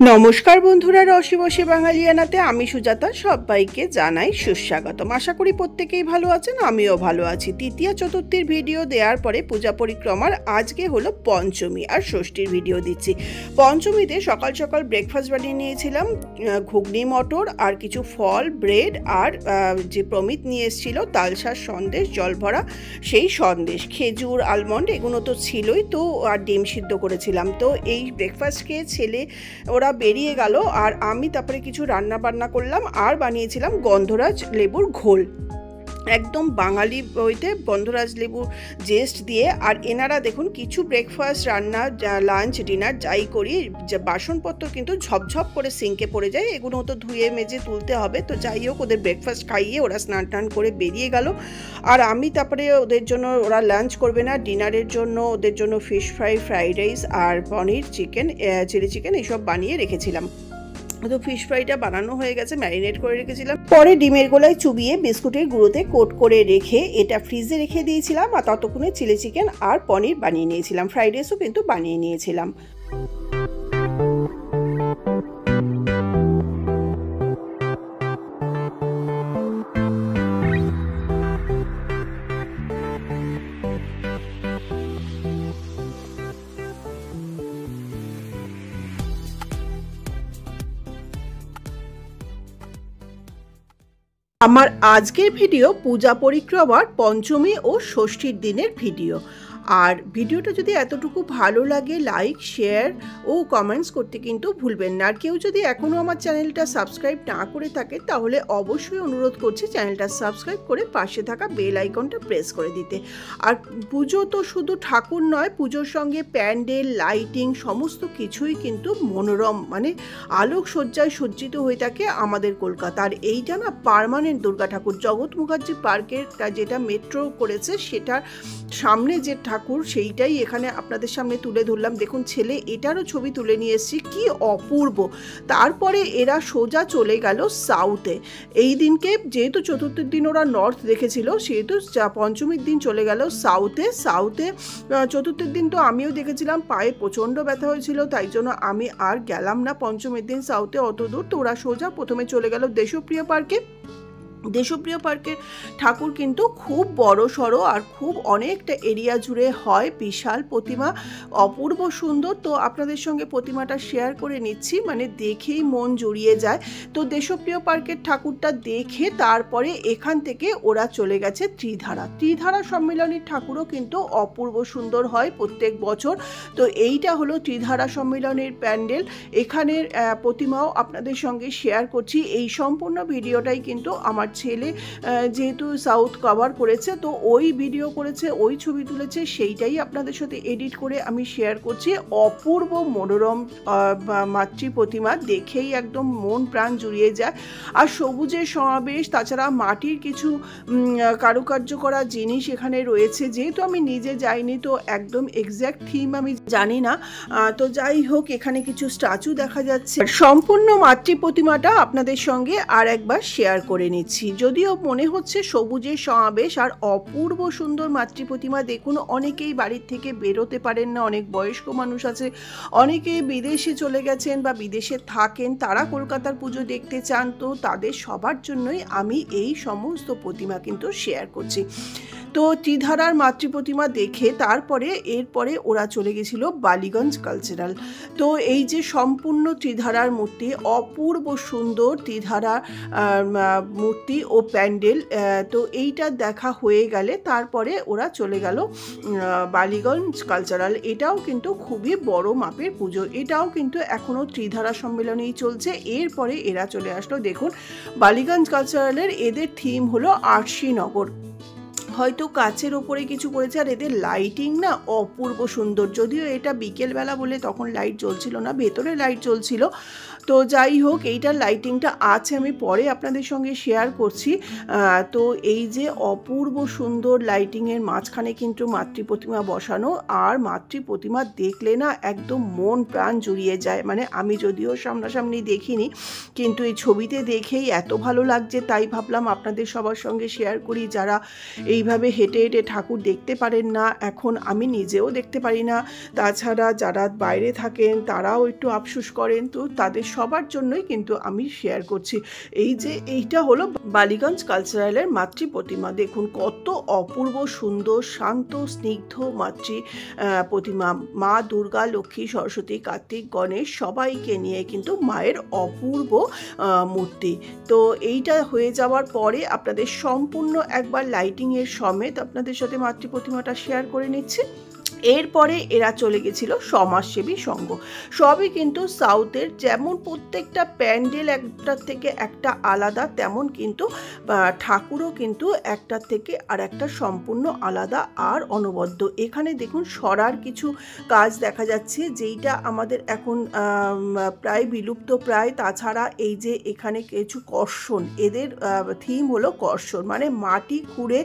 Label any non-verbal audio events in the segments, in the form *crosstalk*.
নমস্কার বন্ধুরা রসি বসে বাঙালিয়ানাতে আমি সুজাতা, সবাইকে জানাই সুস্বাগতম। আশা করি প্রত্যেকেই ভালো আছেন, আমিও ভালো আছি। তৃতীয় চতুর্থীর ভিডিও দেওয়ার পরে পূজা পরিক্রমার আজকে হলো পঞ্চমী আর ষষ্ঠীর ভিডিও দিচ্ছি। পঞ্চমীতে সকাল সকাল ব্রেকফাস্ট বানিয়ে নিয়েছিলাম ঘুগনি, মটর আর কিছু ফল ব্রেড আর যে প্রমিত নিয়ে এসেছিল তালসার সন্দেশ জল ভরা সেই সন্দেশ, খেজুর আলমন্ড এগুলো তো ছিলই, তো, আর ডিম সিদ্ধ করেছিলাম। তো এই ব্রেকফাস্ট খেয়ে ছেলে, ওরা ওরা বেরিয়ে গেল আর আমি তারপরে কিছু রান্না বান্না করলাম আর বানিয়েছিলাম গন্ধরাজ লেবুর ঘোল। একদম বাঙালি বইতে গন্ধরাজ লেবু জেস্ট দিয়ে। আর এনারা দেখুন, কিছু ব্রেকফাস্ট রান্না লাঞ্চ ডিনার যাই করি, যে বাসনপত্র কিন্তু ঝপঝপ করে সিঙ্কে পড়ে যায়। এগুলো তো ধুয়ে মেজে তুলতে হবে। তো যাই হোক, ওদের ব্রেকফাস্ট খাইয়ে ওরা স্নান টান করে বেরিয়ে গেল। আর আমি তারপরে ওদের জন্য, ওরা লাঞ্চ করবে না। ডিনারের জন্য ওদের জন্য ফিশ ফ্রাই ফ্রাইড রাইস আর পনির চিকেন চিলি চিকেন এসব বানিয়ে রেখেছিলাম। তো ফিশ ফ্রাইটা বানানো হয়ে গেছে ম্যারিনেট করে রেখেছিলাম। পরে ডিমের গোলায় চুবিয়ে বিস্কুটের গুঁড়োতে কোট করে রেখে এটা ফ্রিজে রেখে দিয়েছিলাম আর ততক্ষণে চিলি চিকেন আর পনির বানিয়ে নিয়েছিলাম। ফ্রাইড রাইসও কিন্তু বানিয়ে নিয়েছিলাম। আমার আজকের ভিডিও পূজা পরিক্রমার পঞ্চমী ও ষষ্ঠীর দিনের ভিডিও। আর ভিডিওটা যদি এতটুকু ভালো লাগে লাইক শেয়ার ও কমেন্টস করতে কিন্তু ভুলবেন না। আর কেউ যদি এখনও আমার চ্যানেলটা সাবস্ক্রাইব না করে থাকে, তাহলে অবশ্যই অনুরোধ করছি চ্যানেলটা সাবস্ক্রাইব করে পাশে থাকা বেল আইকনটা প্রেস করে দিতে। আর পুজো তো শুধু ঠাকুর নয়, পুজোর সঙ্গে প্যান্ডেল লাইটিং সমস্ত কিছুই কিন্তু মনোরম মানে আলোক সজ্জায় সজ্জিত হয়ে থাকে আমাদের কলকাতার এইটা না পারমানেন্ট দুর্গা ঠাকুর। জগৎ মুখার্জি পার্কের যেটা মেট্রো করেছে, সেটার সামনে যে ঠাকুর সেইটাই এখানে আপনাদের সামনে তুলে ধরলাম। দেখুন, ছেলে এটারও ছবি তুলে নিয়ে এসেছি, কি অপূর্ব! তারপরে এরা সোজা চলে গেল সাউথে এই দিনকে যেহেতু চতুর্থের দিন ওরা নর্থ দেখেছিল, সেহেতু পঞ্চমীর দিন চলে গেল সাউথে সাউথে চতুর্থের দিন তো আমিও দেখেছিলাম, পায়ে প্রচণ্ড ব্যথা হয়েছিল, তাই জন্য আমি আর গেলাম না পঞ্চমীর দিন সাউথে অত দূর। তো ওরা সোজা প্রথমে চলে গেল দেশপ্রিয় পার্কে। দেশপ্রিয় পার্কের ঠাকুর কিন্তু খুব বড় সড়ো আর খুব অনেকটা এরিয়া জুড়ে হয়, বিশাল প্রতিমা, অপূর্ব সুন্দর। তো আপনাদের সঙ্গে প্রতিমাটা শেয়ার করে নিচ্ছি মানে দেখেই মন জড়িয়ে যায়। তো দেশপ্রিয় পার্কের ঠাকুরটা দেখে তারপরে এখান থেকে ওরা চলে গেছে ত্রিধারা। ত্রিধারা সম্মেলনের ঠাকুরও কিন্তু অপূর্ব সুন্দর হয় প্রত্যেক বছর। তো এইটা হলো ত্রিধারা সম্মেলনের প্যান্ডেল। এখানের প্রতিমাও আপনাদের সঙ্গে শেয়ার করছি। এই সম্পূর্ণ ভিডিওটাই কিন্তু আমার ছেলে যেহেতু সাউথ কভার করেছে, তো ওই ভিডিও করেছে, ওই ছবি তুলেছে, সেইটাই আপনাদের সাথে এডিট করে আমি শেয়ার করছি। অপূর্ব মনোরম মাতৃ প্রতিমা, দেখেই একদম মন প্রাণ জুড়িয়ে যায়। আর সবুজের সমাবেশ, তাছাড়া মাটির কিছু কারুকার্য করা জিনিস এখানে রয়েছে। যেহেতু আমি নিজে যাইনি, তো একদম এক্স্যাক্ট থিম আমি জানি না। তো যাই হোক, এখানে কিছু স্ট্যাচু দেখা যাচ্ছে। সম্পূর্ণ মাতৃ প্রতিমাটা আপনাদের সঙ্গে আর একবার শেয়ার করে নিচ্ছি। যদিও মনে হচ্ছে সবুজের সমাবেশ আর অপূর্ব সুন্দর মাতৃ প্রতিমা দেখুন, অনেকেই বাড়ির থেকে বেরোতে পারেন না, অনেক বয়স্ক মানুষ আছে, অনেকে বিদেশে চলে গেছেন বা বিদেশে থাকেন, তারা কলকাতার পুজো দেখতে চান, তো তাদের সবার জন্যই আমি এই সমস্ত প্রতিমা কিন্তু শেয়ার করছি। তো ত্রিধারার মাতৃ প্রতিমা দেখে তারপরে, এরপরে ওরা চলে গেছিল বালিগঞ্জ কালচারাল তো এই যে সম্পূর্ণ ত্রিধারার মূর্তি, অপূর্ব সুন্দর ত্রিধারা মূর্তি ও প্যান্ডেল তো এইটা দেখা হয়ে গেলে তারপরে ওরা চলে গেল বালিগঞ্জ কালচারাল এটাও কিন্তু খুবই বড় মাপের পুজো। এটাও কিন্তু এখনও ত্রিধারা সম্মেলনেই চলছে। এরপরে এরা চলে আসলো। দেখুন, বালিগঞ্জ কালচারালের এদের থিম হলো আরশিনগর হয়তো কাছের ওপরে কিছু করেছে আর এদের লাইটিং না অপূর্ব সুন্দর। যদিও এটা বিকেলবেলা বলে তখন লাইট জ্বলছিল না, ভেতরে লাইট জ্বলছিল। তো যাই হোক, এইটার লাইটিংটা আছে, আমি পরে আপনাদের সঙ্গে শেয়ার করছি। তো এই যে অপূর্ব সুন্দর লাইটিংয়ের মাঝখানে কিন্তু মাতৃ প্রতিমা বসানো, আর মাতৃ প্রতিমা দেখলে না একদম মন প্রাণ জুড়িয়ে যায়। মানে আমি যদিও সামনাসামনি দেখিনি, কিন্তু এই ছবিতে দেখেই এত ভালো লাগছে, তাই ভাবলাম আপনাদের সবার সঙ্গে শেয়ার করি। যারা এইভাবে হেঁটে হেঁটে ঠাকুর দেখতে পারেন না, এখন আমি নিজেও দেখতে পারি না। তাছাড়া যারা বাইরে থাকেন, তারাও একটু আফসুস করেন, তো তাদের সবার জন্যই কিন্তু আমি শেয়ার করছি। এই যে এইটা হলো বালিগঞ্জ কালচারালের মাতৃ প্রতিমা। দেখুন কত অপূর্ব সুন্দর শান্ত স্নিগ্ধ মাতৃ প্রতিমা। মা দুর্গা লক্ষ্মী সরস্বতী কার্তিক গণেশ সবাইকে নিয়ে কিন্তু মায়ের অপূর্ব মূর্তি। তো এইটা হয়ে যাওয়ার পরে আপনাদের সম্পূর্ণ একবার লাইটিংয়ের সমেত আপনাদের সাথে মাতৃ প্রতিমাটা শেয়ার করে নিচ্ছি। এরপরে এরা চলে গেছিল সমাজসেবী সংঘ। সবই কিন্তু সাউথের যেমন প্রত্যেকটা প্যান্ডেল একটার থেকে একটা আলাদা, তেমন কিন্তু ঠাকুরও কিন্তু একটার থেকে আর একটা সম্পূর্ণ আলাদা আর অনবদ্য। এখানে দেখুন সরার কিছু কাজ দেখা যাচ্ছে, যেইটা আমাদের এখন প্রায় বিলুপ্ত, প্রায় তাছাড়া এই যে এখানে কিছু কর্ষণ, এদের থিম হলো কর্ষণ। মানে মাটি খুঁড়ে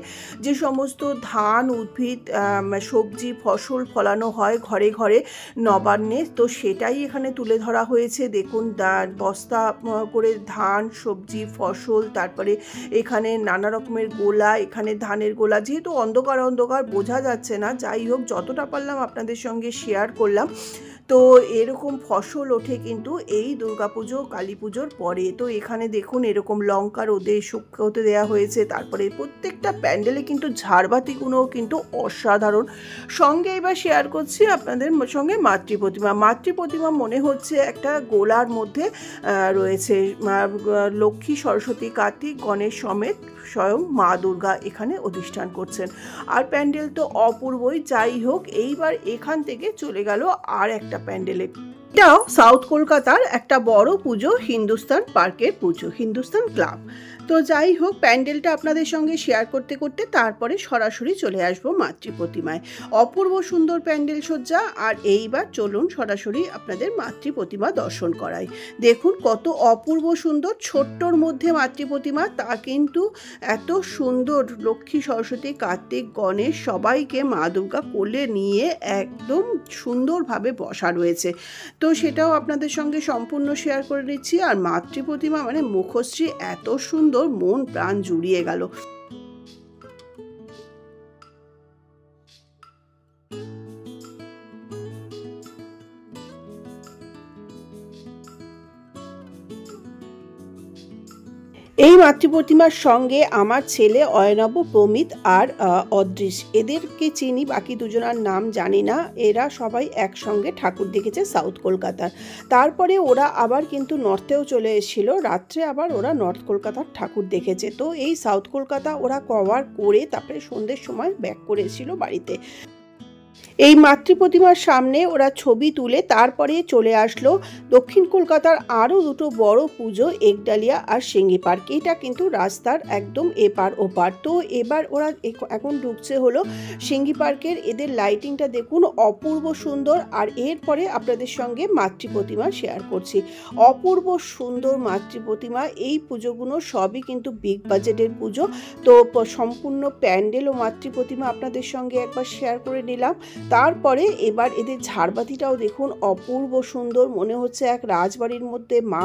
যে সমস্ত ধান, উদ্ভিদ সবজি, ফসল ফসল ফলানো হয় ঘরে ঘরে নবান্নে। তো সেটাই এখানে তুলে ধরা হয়েছে। দেখুন বস্তা করে ধান সবজি ফসল তারপরে এখানে নানা রকমের গোলা এখানে ধানের গোলা। যেহেতু অন্ধকার অন্ধকার বোঝা যাচ্ছে না। যাই হোক যতটা পারলাম আপনাদের সঙ্গে শেয়ার করলাম। তো এরকম ফসল ওঠে কিন্তু এই দুর্গাপুজো কালী পুজোর পরে। তো এখানে দেখুন এরকম লঙ্কা রোদে শুকোতে দেওয়া হয়েছে, তারপরে প্রত্যেকটা প্যান্ডেলে কিন্তু ঝাড়বাতিগুলোও কিন্তু অসাধারণ। সঙ্গে এবার শেয়ার করছি আপনাদের সঙ্গে মাতৃ প্রতিমা। মাতৃ প্রতিমা মনে হচ্ছে একটা গোলার মধ্যে রয়েছে। লক্ষ্মী, সরস্বতী, কার্তিক, গণেশ সমেত স্বয়ং মা দুর্গা এখানে অধিষ্ঠান করছেন। আর প্যান্ডেল তো অপূর্বই। যাই হোক, এইবার এখান থেকে চলে গেল আর একটা প্যান্ডেলে। এটাও সাউথ কলকাতার একটা বড় পুজো হিন্দুস্তান পার্কের পুজো হিন্দুস্তান ক্লাব। তো যাই হোক, প্যান্ডেলটা আপনাদের সঙ্গে শেয়ার করতে করতে তারপরে সরাসরি চলে আসব মাতৃ প্রতিমায় অপূর্ব সুন্দর প্যান্ডেল সজ্জা, আর এইবার চলুন সরাসরি আপনাদের মাতৃ প্রতিমা দর্শন করাই। দেখুন কত অপূর্ব সুন্দর ছোট্টর মধ্যে মাতৃ প্রতিমা তা কিন্তু এত সুন্দর। লক্ষ্মী, সরস্বতী, কার্তিক, গণেশ সবাইকে মা দুর্গা কোলে নিয়ে একদম সুন্দরভাবে বসা রয়েছে। তো সেটাও আপনাদের সঙ্গে সম্পূর্ণ শেয়ার করে নিচ্ছি। আর মাতৃ প্রতিমা মানে মুখশ্রী, এত সুন্দর মন প্রাণ জুড়িয়ে গেল। এই মাতৃপ্রতিমার সঙ্গে আমার ছেলে অয়নব, প্রমিত আর অদৃশ। এদেরকে চিনি, বাকি দুজনার নাম জানি না। এরা সবাই একসঙ্গে ঠাকুর দেখেছে সাউথ কলকাতার। তারপরে ওরা আবার কিন্তু নর্থেও চলে এসেছিল। রাত্রে আবার ওরা নর্থ কলকাতার ঠাকুর দেখেছে। তো এই সাউথ কলকাতা ওরা কভার করে তারপরে সন্ধ্যের সময় ব্যাক করেছিল বাড়িতে। এই মাতৃ প্রতিমার সামনে ওরা ছবি তুলে তারপরে চলে আসলো দক্ষিণ কলকাতার আরও দুটো বড় পুজো, একডালিয়া আর সিঙ্গি পার্ক। এটা কিন্তু রাস্তার একদম এপার ওপার। তো এবার ওরা এখন ঢুকছে হলো সিঙ্গি পার্কের। এদের লাইটিংটা দেখুন অপূর্ব সুন্দর আর এরপরে আপনাদের সঙ্গে মাতৃ প্রতিমা শেয়ার করছি। অপূর্ব সুন্দর মাতৃ প্রতিমা এই পুজোগুলো সবই কিন্তু বিগ বাজেটের পুজো। তো সম্পূর্ণ প্যান্ডেল ও মাতৃ প্রতিমা আপনাদের সঙ্গে একবার শেয়ার করে নিলাম। তারপরে এবার এদের ঝাড়বাতিটাও দেখুন অপূর্ব সুন্দর। মনে হচ্ছে এক রাজবাড়ির মধ্যে মা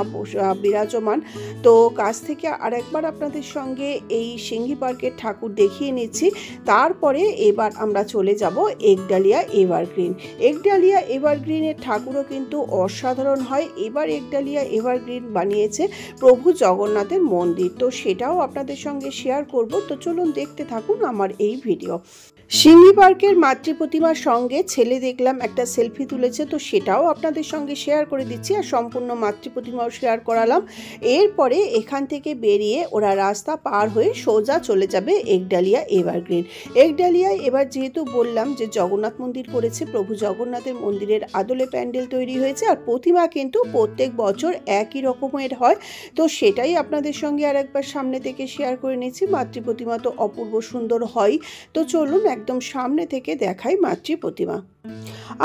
বিরাজমান। তো কাছ থেকে আর একবার আপনাদের সঙ্গে এই সিঙ্গি পার্কের ঠাকুর দেখিয়ে নিচ্ছি। তারপরে এবার আমরা চলে যাব একডালিয়া এভারগ্রিন। একডালিয়া এভারগ্রিনের ঠাকুরও কিন্তু অসাধারণ হয়। এবার একডালিয়া এভারগ্রিন বানিয়েছে প্রভু জগন্নাথের মন্দির। তো সেটাও আপনাদের সঙ্গে শেয়ার করব। তো চলুন দেখতে থাকুন আমার এই ভিডিও সিঙ্গি পার্কের মাতৃ প্রতিমার সঙ্গে ছেলে দেখলাম, একটা সেলফি তুলেছে, তো সেটাও আপনাদের সঙ্গে শেয়ার করে দিচ্ছি আর সম্পূর্ণ মাতৃ প্রতিমাও শেয়ার করালাম। এরপরে এখান থেকে বেরিয়ে ওরা রাস্তা পার হয়ে সোজা চলে যাবে একডালিয়া এভারগ্রিন। একডালিয়ায় এবার যেহেতু বললাম যে জগন্নাথ মন্দির করেছে, প্রভু জগন্নাথের মন্দিরের আদলে প্যান্ডেল তৈরি হয়েছে আর প্রতিমা কিন্তু প্রত্যেক বছর একই রকমের হয়, তো সেটাই আপনাদের সঙ্গে আর একবার সামনে থেকে শেয়ার করে নিচ্ছি মাতৃ প্রতিমা তো অপূর্ব সুন্দর হয়। তো চলুন একদম সামনে থেকে দেখাই মাতৃ প্রতিমা।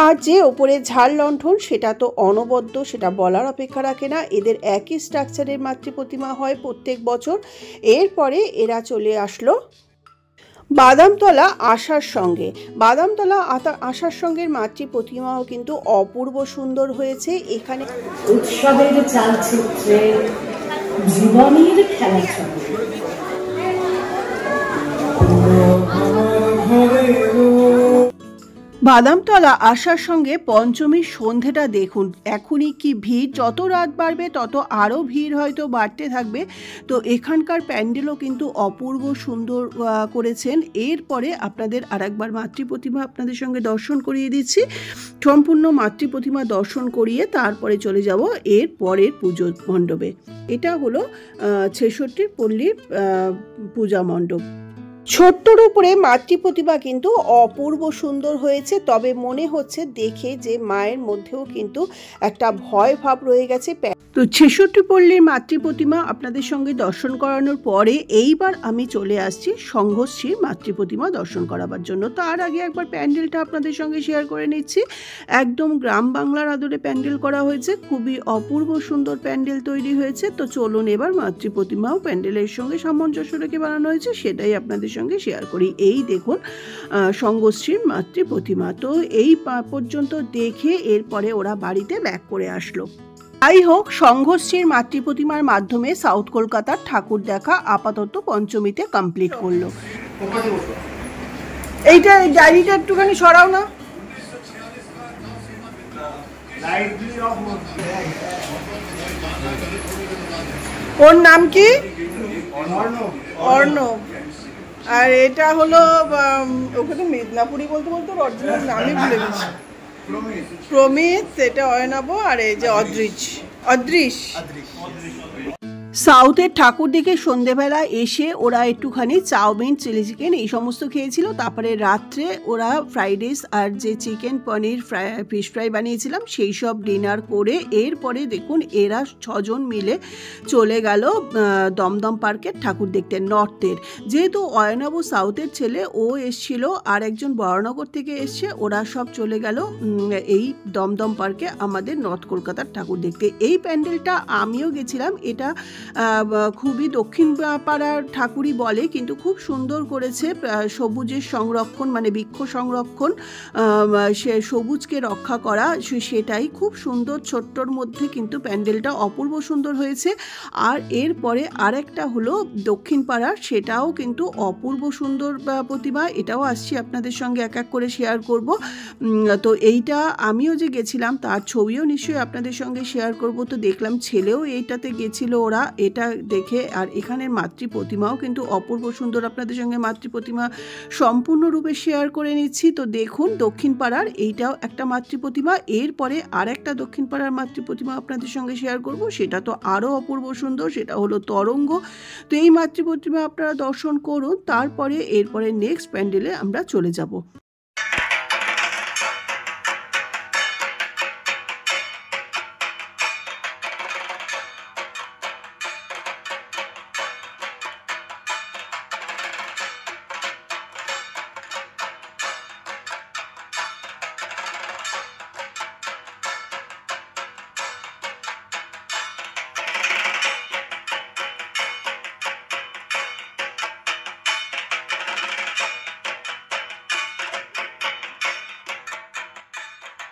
আর যে ওপরে ঝাড় লণ্ঠন, সেটা তো অনবদ্য, সেটা বলার অপেক্ষা রাখে না। এদের একই স্ট্রাকচারের মাতৃ প্রতিমা হয় প্রত্যেক বছর। এরপরে এরা চলে আসলো বাদামতলা আশার সঙ্গে। বাদামতলা আশার সঙ্গের মাতৃ প্রতিমাও কিন্তু অপূর্ব সুন্দর হয়েছে। এখানে উৎসবের চালচিত্রে জীবনের খেলা বাদামতলা আসার সঙ্গে পঞ্চমীর সন্ধেটা দেখুন। এখনই কি ভিড়? যত রাত বাড়বে, তত আরও ভিড় হয়তো বাড়তে থাকবে। তো এখানকার প্যান্ডেলও কিন্তু অপূর্ব সুন্দর করেছেন। এরপরে আপনাদের আরেকবার মাতৃ প্রতিমা আপনাদের সঙ্গে দর্শন করিয়ে দিচ্ছি। সম্পূর্ণ মাতৃ প্রতিমা দর্শন করিয়ে তারপরে চলে যাব এর পরের পুজো মণ্ডপে। এটা হলো ছেষট্টির পল্লীর পূজা মণ্ডপ। ছোট্টর উপরে মাতৃ প্রতিমা কিন্তু অপূর্ব সুন্দর হয়েছে, তবে মনে হচ্ছে দেখে যে মায়ের মধ্যেও কিন্তু একটা ভয় ভাব রয়ে গেছে। তো ছেষট্টি পল্লীর মাতৃ প্রতিমা আপনাদের সঙ্গে দর্শন করানোর পরে এইবার আমি চলে আসছি সংঘশ্রীর মাতৃ প্রতিমা দর্শন করাবার জন্য। তার আগে একবার প্যান্ডেলটা আপনাদের সঙ্গে শেয়ার করে নিচ্ছি। একদম গ্রাম বাংলার আদরে প্যান্ডেল করা হয়েছে, খুবই অপূর্ব সুন্দর প্যান্ডেল তৈরি হয়েছে। তো চলুন এবার মাতৃ প্রতিমাও প্যান্ডেলের সঙ্গে সামঞ্জস্য রেখে বানানো হয়েছে, সেটাই আপনাদের সঙ্গে শেয়ার করি। এই দেখুন সঙ্গশ্রীর মাতৃ প্রতিমা। তো এই পর্যন্ত দেখে এরপরে ওরা বাড়িতে ব্যাক করে আসলো। যাই হোক সংঘশ্রীর মাতৃ প্রতিমার মাধ্যমে সাউথ কলকাতার ঠাকুর দেখা আপাতত পঞ্চমীতে কমপ্লিট করল। এইটা ডায়েরিটা একটুখানি সরাও না। ওর নাম কি? অর্ণব। আর এটা হলো ওকে তো মেদিনীপুরি বলতে বলতে অরিজিনাল নামই ভুলে গেছি। প্রমিত। এটা অয়নাব আর এই যে অদৃশ? অদৃশ। সাউথের ঠাকুর দেখে সন্ধেবেলা এসে ওরা একটুখানি চাউমিন, চিলি চিকেন এই সমস্ত খেয়েছিল। তারপরে রাত্রে ওরা ফ্রাইড রাইস আর যে chicken paneer fry, fish fry বানিয়েছিলাম, সেই সব ডিনার করে এরপরে দেখুন এরা ছজন মিলে চলে গেল দমদম পার্কের ঠাকুর দেখতে, নর্থের। যেহেতু অয়নাবু সাউথের ছেলে, ও এসছিল আর একজন বরানগর থেকে এসছে, ওরা সব চলে গেল এই দমদম পার্কে আমাদের নর্থ কলকাতার ঠাকুর দেখতে। এই প্যান্ডেলটা আমিও গেছিলাম, এটা খুবই দক্ষিণ পাড়ার ঠাকুরই বলে কিন্তু খুব সুন্দর করেছে সবুজের সংরক্ষণ মানে বৃক্ষ সংরক্ষণ সে সবুজকে রক্ষা করা সেটাই খুব সুন্দর ছোট্টর মধ্যে কিন্তু প্যান্ডেলটা অপূর্ব সুন্দর হয়েছে। আর এরপরে আরেকটা হলো দক্ষিণ পাড়ার সেটাও কিন্তু অপূর্ব সুন্দর আহ, প্রতিমা এটাও আসছি আপনাদের সঙ্গে এক এক করে শেয়ার করব। তো এইটা আমিও যে গেছিলাম তার ছবিও নিশ্চয়ই আপনাদের সঙ্গে শেয়ার করব। তো দেখলাম ছেলেও এইটাতে গেছিল ওরা এটা দেখে আর এখানের মাতৃ প্রতিমাও কিন্তু অপূর্ব সুন্দর। আপনাদের সঙ্গে মাতৃ প্রতিমা সম্পূর্ণরূপে শেয়ার করে নিচ্ছি। তো দেখুন, দক্ষিণ পাড়ার এইটাও একটা মাতৃ প্রতিমা। এরপরে আর একটা দক্ষিণ পাড়ার মাতৃ প্রতিমা আপনাদের সঙ্গে শেয়ার করব। সেটা তো আরও অপূর্ব সুন্দর, সেটা হলো তরঙ্গ। তো এই মাতৃ প্রতিমা আপনারা দর্শন করুন, তারপরে, এরপরে নেক্সট প্যান্ডেলে আমরা চলে যাব।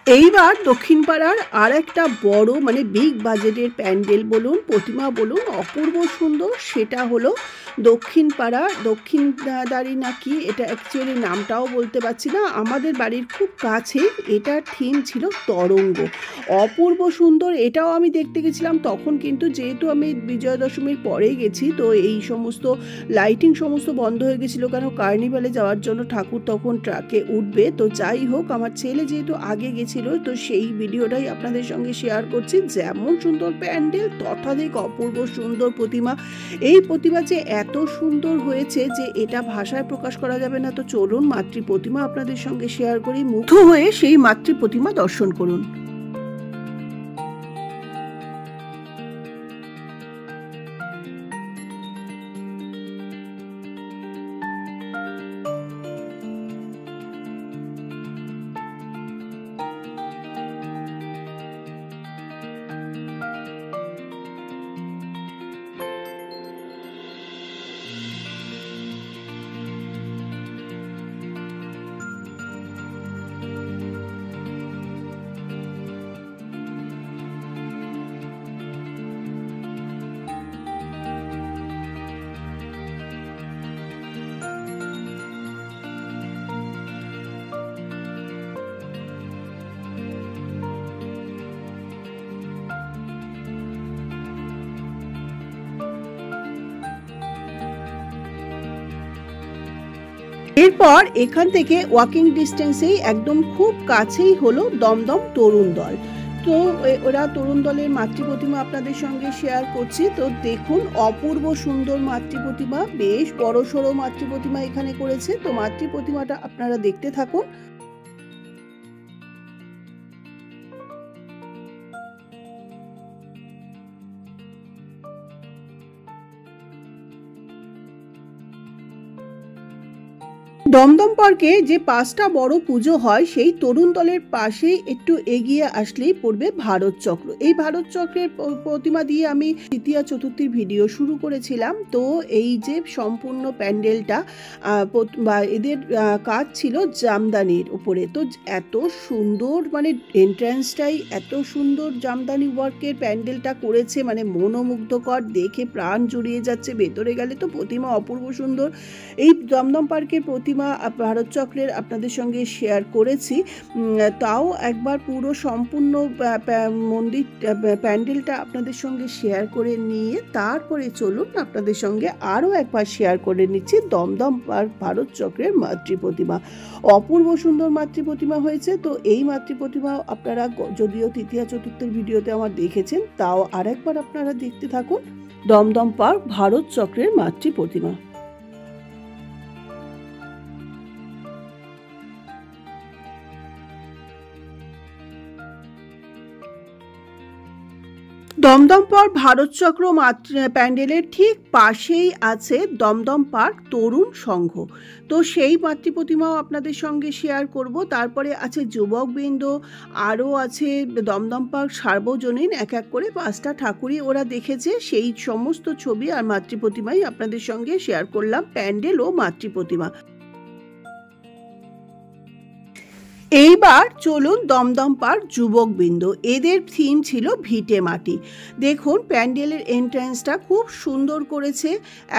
এইবার দক্ষিণ পাড়ার আর একটা বড় মানে বিগ বাজেটের প্যান্ডেল বলুন, প্রতিমা বলুন, অপূর্ব সুন্দর, সেটা হলো দক্ষিণ পাড়া, দক্ষিণ দাঁড়ি নাকি এটা অ্যাকচুয়ালি নামটাও বলতে পারছি না। আমাদের বাড়ির খুব কাছে এটার থিম ছিল তরঙ্গ। অপূর্ব সুন্দর, এটাও আমি দেখতে গেছিলাম তখন কিন্তু যেহেতু আমি বিজয়া দশমীর পরেই গেছি, তো এই সমস্ত লাইটিং সমস্ত বন্ধ হয়ে গেছিল কেন? কার্নিভালে যাওয়ার জন্য ঠাকুর তখন ট্রাকে উঠবে। তো যাই হোক, আমার ছেলে যেহেতু আগে গেছিল, তো সেই ভিডিওটাই আপনাদের সঙ্গে শেয়ার করছি। যেমন সুন্দর প্যান্ডেল, তথাধিক অপূর্ব সুন্দর প্রতিমা। এই প্রতিমা যে এত সুন্দর হয়েছে যে এটা ভাষায় প্রকাশ করা যাবে না। তো চলুন মাতৃ প্রতিমা আপনাদের সঙ্গে শেয়ার করি। মুগ্ধ হয়ে সেই মাতৃ প্রতিমা দর্শন করুন। এরপর এখান থেকে ওয়াকিং ডিস্টেন্সেই একদম খুব কাছেই হলো দমদম তরুণ দল। তো ওরা তরুণ দলের মাতৃ প্রতিমা আপনাদের সঙ্গে শেয়ার করছি। তো দেখুন, অপূর্ব সুন্দর মাতৃ প্রতিমা বেশ বড়সড় মাতৃ প্রতিমা এখানে করেছে। তো মাতৃ প্রতিমাটা আপনারা দেখতে থাকুন। দমদম পার্কে যে পাঁচটা বড় পুজো হয়, সেই তরুণ দলের পাশেই একটু এগিয়ে আসলেই পড়বে ভারত চক্র। এই ভারত চক্রের প্রতিমা দিয়ে আমি তৃতীয়া চতুর্থীর ভিডিও শুরু করেছিলাম। তো এই যে সম্পূর্ণ প্যান্ডেলটা বা এদের কাজ ছিল জামদানির উপরে। তো এত সুন্দর মানে এন্ট্রান্সটাই, এত সুন্দর জামদানি ওয়ার্কের প্যান্ডেলটা করেছে মানে মনোমুগ্ধকর, দেখে প্রাণ জুড়িয়ে যাচ্ছে, ভেতরে গেলে তো প্রতিমা অপূর্ব সুন্দর। এই দমদম পার্কের প্রতিমা ভারত চক্রের আপনাদের সঙ্গে শেয়ার করেছি। তাও একবার পুরো সম্পূর্ণ মন্দির প্যান্ডেলটা আপনাদের সঙ্গে শেয়ার করে নিয়ে তারপরে চলুন আপনাদের সঙ্গে আরও একবার শেয়ার করে নিচ্ছি দমদম ভারত চক্রের মাতৃ প্রতিমা। অপূর্ব সুন্দর মাতৃ প্রতিমা হয়েছে, তো এই মাতৃ প্রতিমা আপনারা যদিও তৃতীয় চতুর্থের ভিডিওতে আমার দেখেছেন, তাও আরেকবার আপনারা দেখতে থাকুন দমদম পার্ক, ভারত চক্রের মাতৃ প্রতিমা। দমদম পার্ক ভারত চক্র প্যান্ডেলের ঠিক পাশেই আছে দমদম পার্ক তরুণ সংঘ। তো সেই মাতৃ প্রতিমাও আপনাদের সঙ্গে শেয়ার করব। তারপরে আছে যুবকবৃন্দ, আরও আছে দমদম পার্ক সার্বজনীন, এক এক করে পাঁচটা ঠাকুরই ওরা দেখেছে। সেই সমস্ত ছবি আর মাতৃ প্রতিমাই আপনাদের সঙ্গে শেয়ার করলাম, প্যান্ডেল ও মাতৃ প্রতিমা এইবার চলুন দমদম পার্ক যুবকবৃন্দ। এদের থিম ছিল ভিটে মাটি। দেখুন, প্যান্ডেলের এন্ট্রান্সটা খুব সুন্দর করেছে,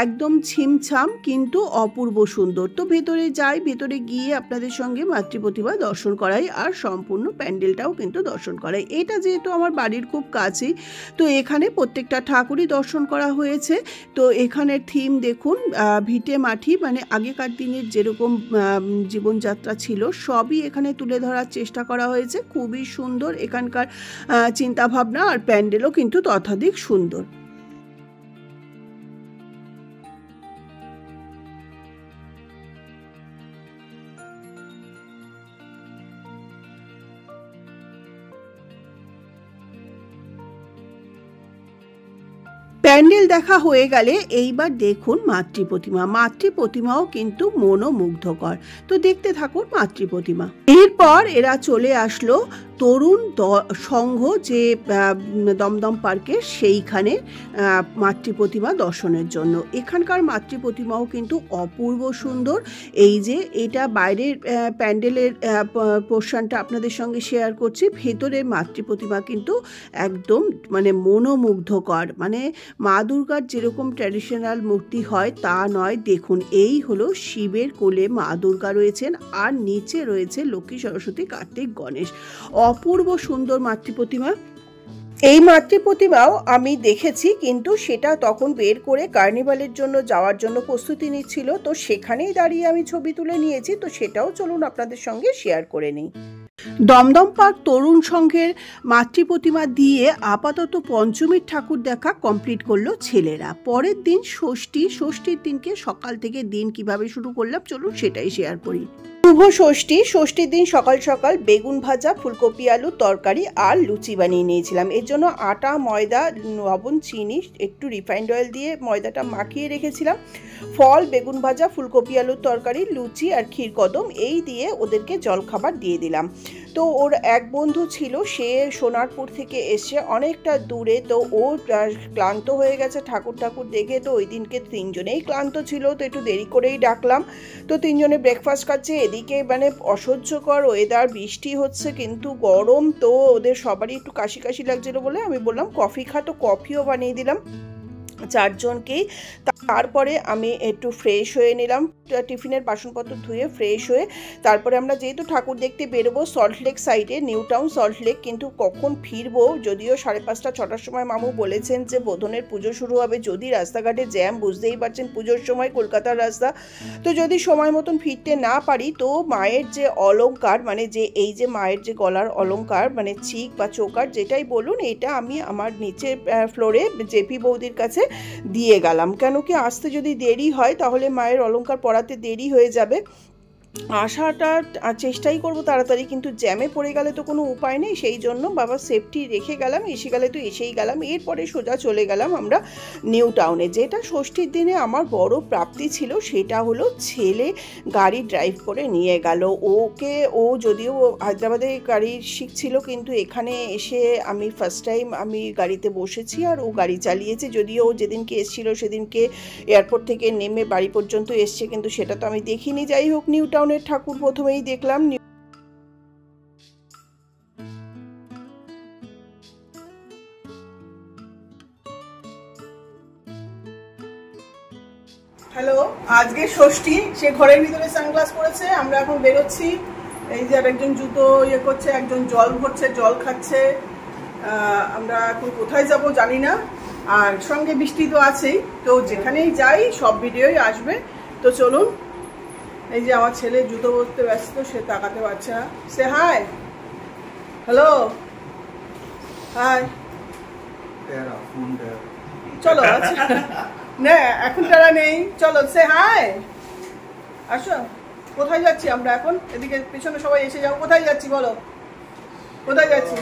একদম ছিমছাম কিন্তু অপূর্ব সুন্দর। তো ভেতরে যাই, ভেতরে গিয়ে আপনাদের সঙ্গে মাতৃ প্রতিমা দর্শন করাই আর সম্পূর্ণ প্যান্ডেলটাও কিন্তু দর্শন করাই। এটা যেহেতু আমার বাড়ির খুব কাছেই তো এখানে প্রত্যেকটা ঠাকুরই দর্শন করা হয়েছে। তো এখানের থিম দেখুন ভিটে মাটি মানে আগেকার দিনের যেরকম জীবনযাত্রা ছিল, সবই এখানে তুলে ধরার চেষ্টা করা হয়েছে। খুবই সুন্দর। এখানকার চিন্তাভাবনা আর প্যান্ডেলও কিন্তু তথাধিক সুন্দর। প্যান্ডেল দেখা হয়ে গেলে এইবার দেখুন মাতৃ প্রতিমা। মাতৃ প্রতিমাও কিন্তু মনোমুগ্ধকর। তো দেখতে থাকুন মাতৃ প্রতিমা। এরপর এরা চলে আসলো তরুণ সংঘ যে দমদম পার্কে সেইখানে মাতৃ প্রতিমা দর্শনের জন্য। এখানকার মাতৃ প্রতিমাও কিন্তু অপূর্ব সুন্দর। এই যে, এটা বাইরের প্যান্ডেলের পোর্শনটা আপনাদের সঙ্গে শেয়ার করছি। ভেতরের মাতৃ প্রতিমা কিন্তু একদম মানে মনোমুগ্ধকর। মানে মা দুর্গার যেরকম ট্র্যাডিশনাল মূর্তি হয় তা নয়। দেখুন, এই হলো শিবের কোলে মা দুর্গা রয়েছেন আর নিচে রয়েছে লক্ষ্মী সরস্বতী কার্তিক গণেশ। অপূর্ব সুন্দর মাতৃ প্রতিমা এই মাতৃ প্রতিমাও আমি দেখেছি, কিন্তু সেটা তখন বের করে কার্নিভালের জন্য, যাওয়ার জন্য প্রস্তুতি নিচ্ছিল। তো সেখানেই দাঁড়িয়ে আমি ছবি তুলে নিয়েছি। তো সেটাও চলুন আপনাদের সঙ্গে শেয়ার করে নিই। দমদম পার্ক তরুণ সংঘের মাতৃ প্রতিমা দিয়ে আপাতত পঞ্চমীর ঠাকুর দেখা কমপ্লিট করল ছেলেরা। পরের দিন ষষ্ঠী, ষষ্ঠীর দিনকে সকাল থেকে দিন কীভাবে শুরু করলাম, চলুন সেটাই শেয়ার করি। শুভ ষষ্ঠী। ষষ্ঠীর দিন সকাল সকাল বেগুন ভাজা, ফুলকপি আলুর তরকারি আর লুচি বানিয়ে নিয়েছিলাম। এর জন্য আটা, ময়দা, লবণ, চিনি, একটু রিফাইন্ড অয়েল দিয়ে ময়দাটা মাখিয়ে রেখেছিলাম। ফল, বেগুন ভাজা, ফুলকপি আলুর তরকারি, লুচি আর ক্ষীর কদম এই দিয়ে ওদেরকে জলখাবার দিয়ে দিলাম। তো ওর এক বন্ধু ছিল, সে সোনারপুর থেকে এসে অনেকটা দূরে। তো ও ক্লান্ত হয়ে গেছে, ঠাকুর ঠাকুর দেখে। তো ওই দিনকে তিনজনেই ক্লান্ত ছিল, তো একটু দেরি করেই ডাকলাম। তো তিনজনে ব্রেকফাস্ট খাচ্ছে, এদিকে মানে অসহ্যকর ওয়েদার বৃষ্টি হচ্ছে কিন্তু গরম, তো ওদের সবারই একটু কাশি কাশি লাগছিল বলে আমি বললাম, কফি খাটো কফিও বানিয়ে দিলাম। চারজনকেই তারপরে আমি একটু ফ্রেশ হয়ে নিলাম, টিফিনের বাসনপত্র ধুয়ে ফ্রেশ হয়ে তারপরে আমরা যেহেতু ঠাকুর দেখতে বেরোবো সল্টলেক সাইডে নিউ টাউন সল্টলেক কিন্তু কখন ফিরবো? যদিও সাড়ে পাঁচটা, ছটার সময় মামু বলেছেন যে বোধনের পুজো শুরু হবে যদি রাস্তাঘাটে জ্যাম বুঝতেই পারছেন পুজোর সময় কলকাতার রাস্তা। তো যদি সময় মতন ফিরতে না পারি, তো মায়ের যে অলংকার মানে যে এই যে মায়ের যে গলার অলংকার মানে চিক বা চোকার যেটাই বলুন, এটা আমি আমার নিচের ফ্লোরে জেপি বৌদির কাছে দিয়ে গেলাম। কেন কি আসতে যদি দেরি হয়, তাহলে মায়ের অলঙ্কার পরাতে দেরি হয়ে যাবে। আসাটা চেষ্টাই করব তাড়াতাড়ি, কিন্তু জ্যামে পড়ে গেলে তো কোনো উপায় নেই, সেই জন্য বাবা সেফটি রেখে গেলাম, এসে গেলে তো এসেই গেলাম, এরপরে সোজা চলে গেলাম আমরা নিউ টাউনে যেটা ষষ্ঠীর দিনে আমার বড় প্রাপ্তি ছিল, সেটা হলো ছেলে গাড়ি ড্রাইভ করে নিয়ে গেল। ওকে, ও যদিও হায়দ্রাবাদে গাড়ি শিখছিল, কিন্তু এখানে এসে আমি ফার্স্ট টাইম আমি গাড়িতে বসেছি আর ও গাড়ি চালিয়েছে। যদিও ও যেদিনকে এসেছিল, সেদিনকে এয়ারপোর্ট থেকে নেমে বাড়ি পর্যন্ত এসছে, কিন্তু সেটা তো আমি দেখিনি। যাই হোক নিউ টাউনের ঠাকুর প্রথমেই দেখলাম হ্যালো আজকে ষষ্ঠী, সে ঘরের ভিতরে সানগ্লাস আমরা এখন বেরোচ্ছি। এই যে একজন জুতো ইয়ে করছে, একজন জল ভরছে, জল খাচ্ছে। আমরা এখন কোথায় যাব জানি না। আর সঙ্গে বৃষ্টি তো আছেই, তো যেখানেই যাই, সব ভিডিওই আসবে। তো চলুন এই যে আমার ছেলে জুতো বলতে ব্যস্ত সে তাকাতে পারছে না। সে হাই হ্যালো হাই চলো আচ্ছা। না এখন তারা নেই। চলো সে হাই আসো। কোথায় যাচ্ছি আমরা এখন? এদিকে পিছনে সবাই এসে যাও। কোথায় যাচ্ছি বলো? কোথায় যাচ্ছি?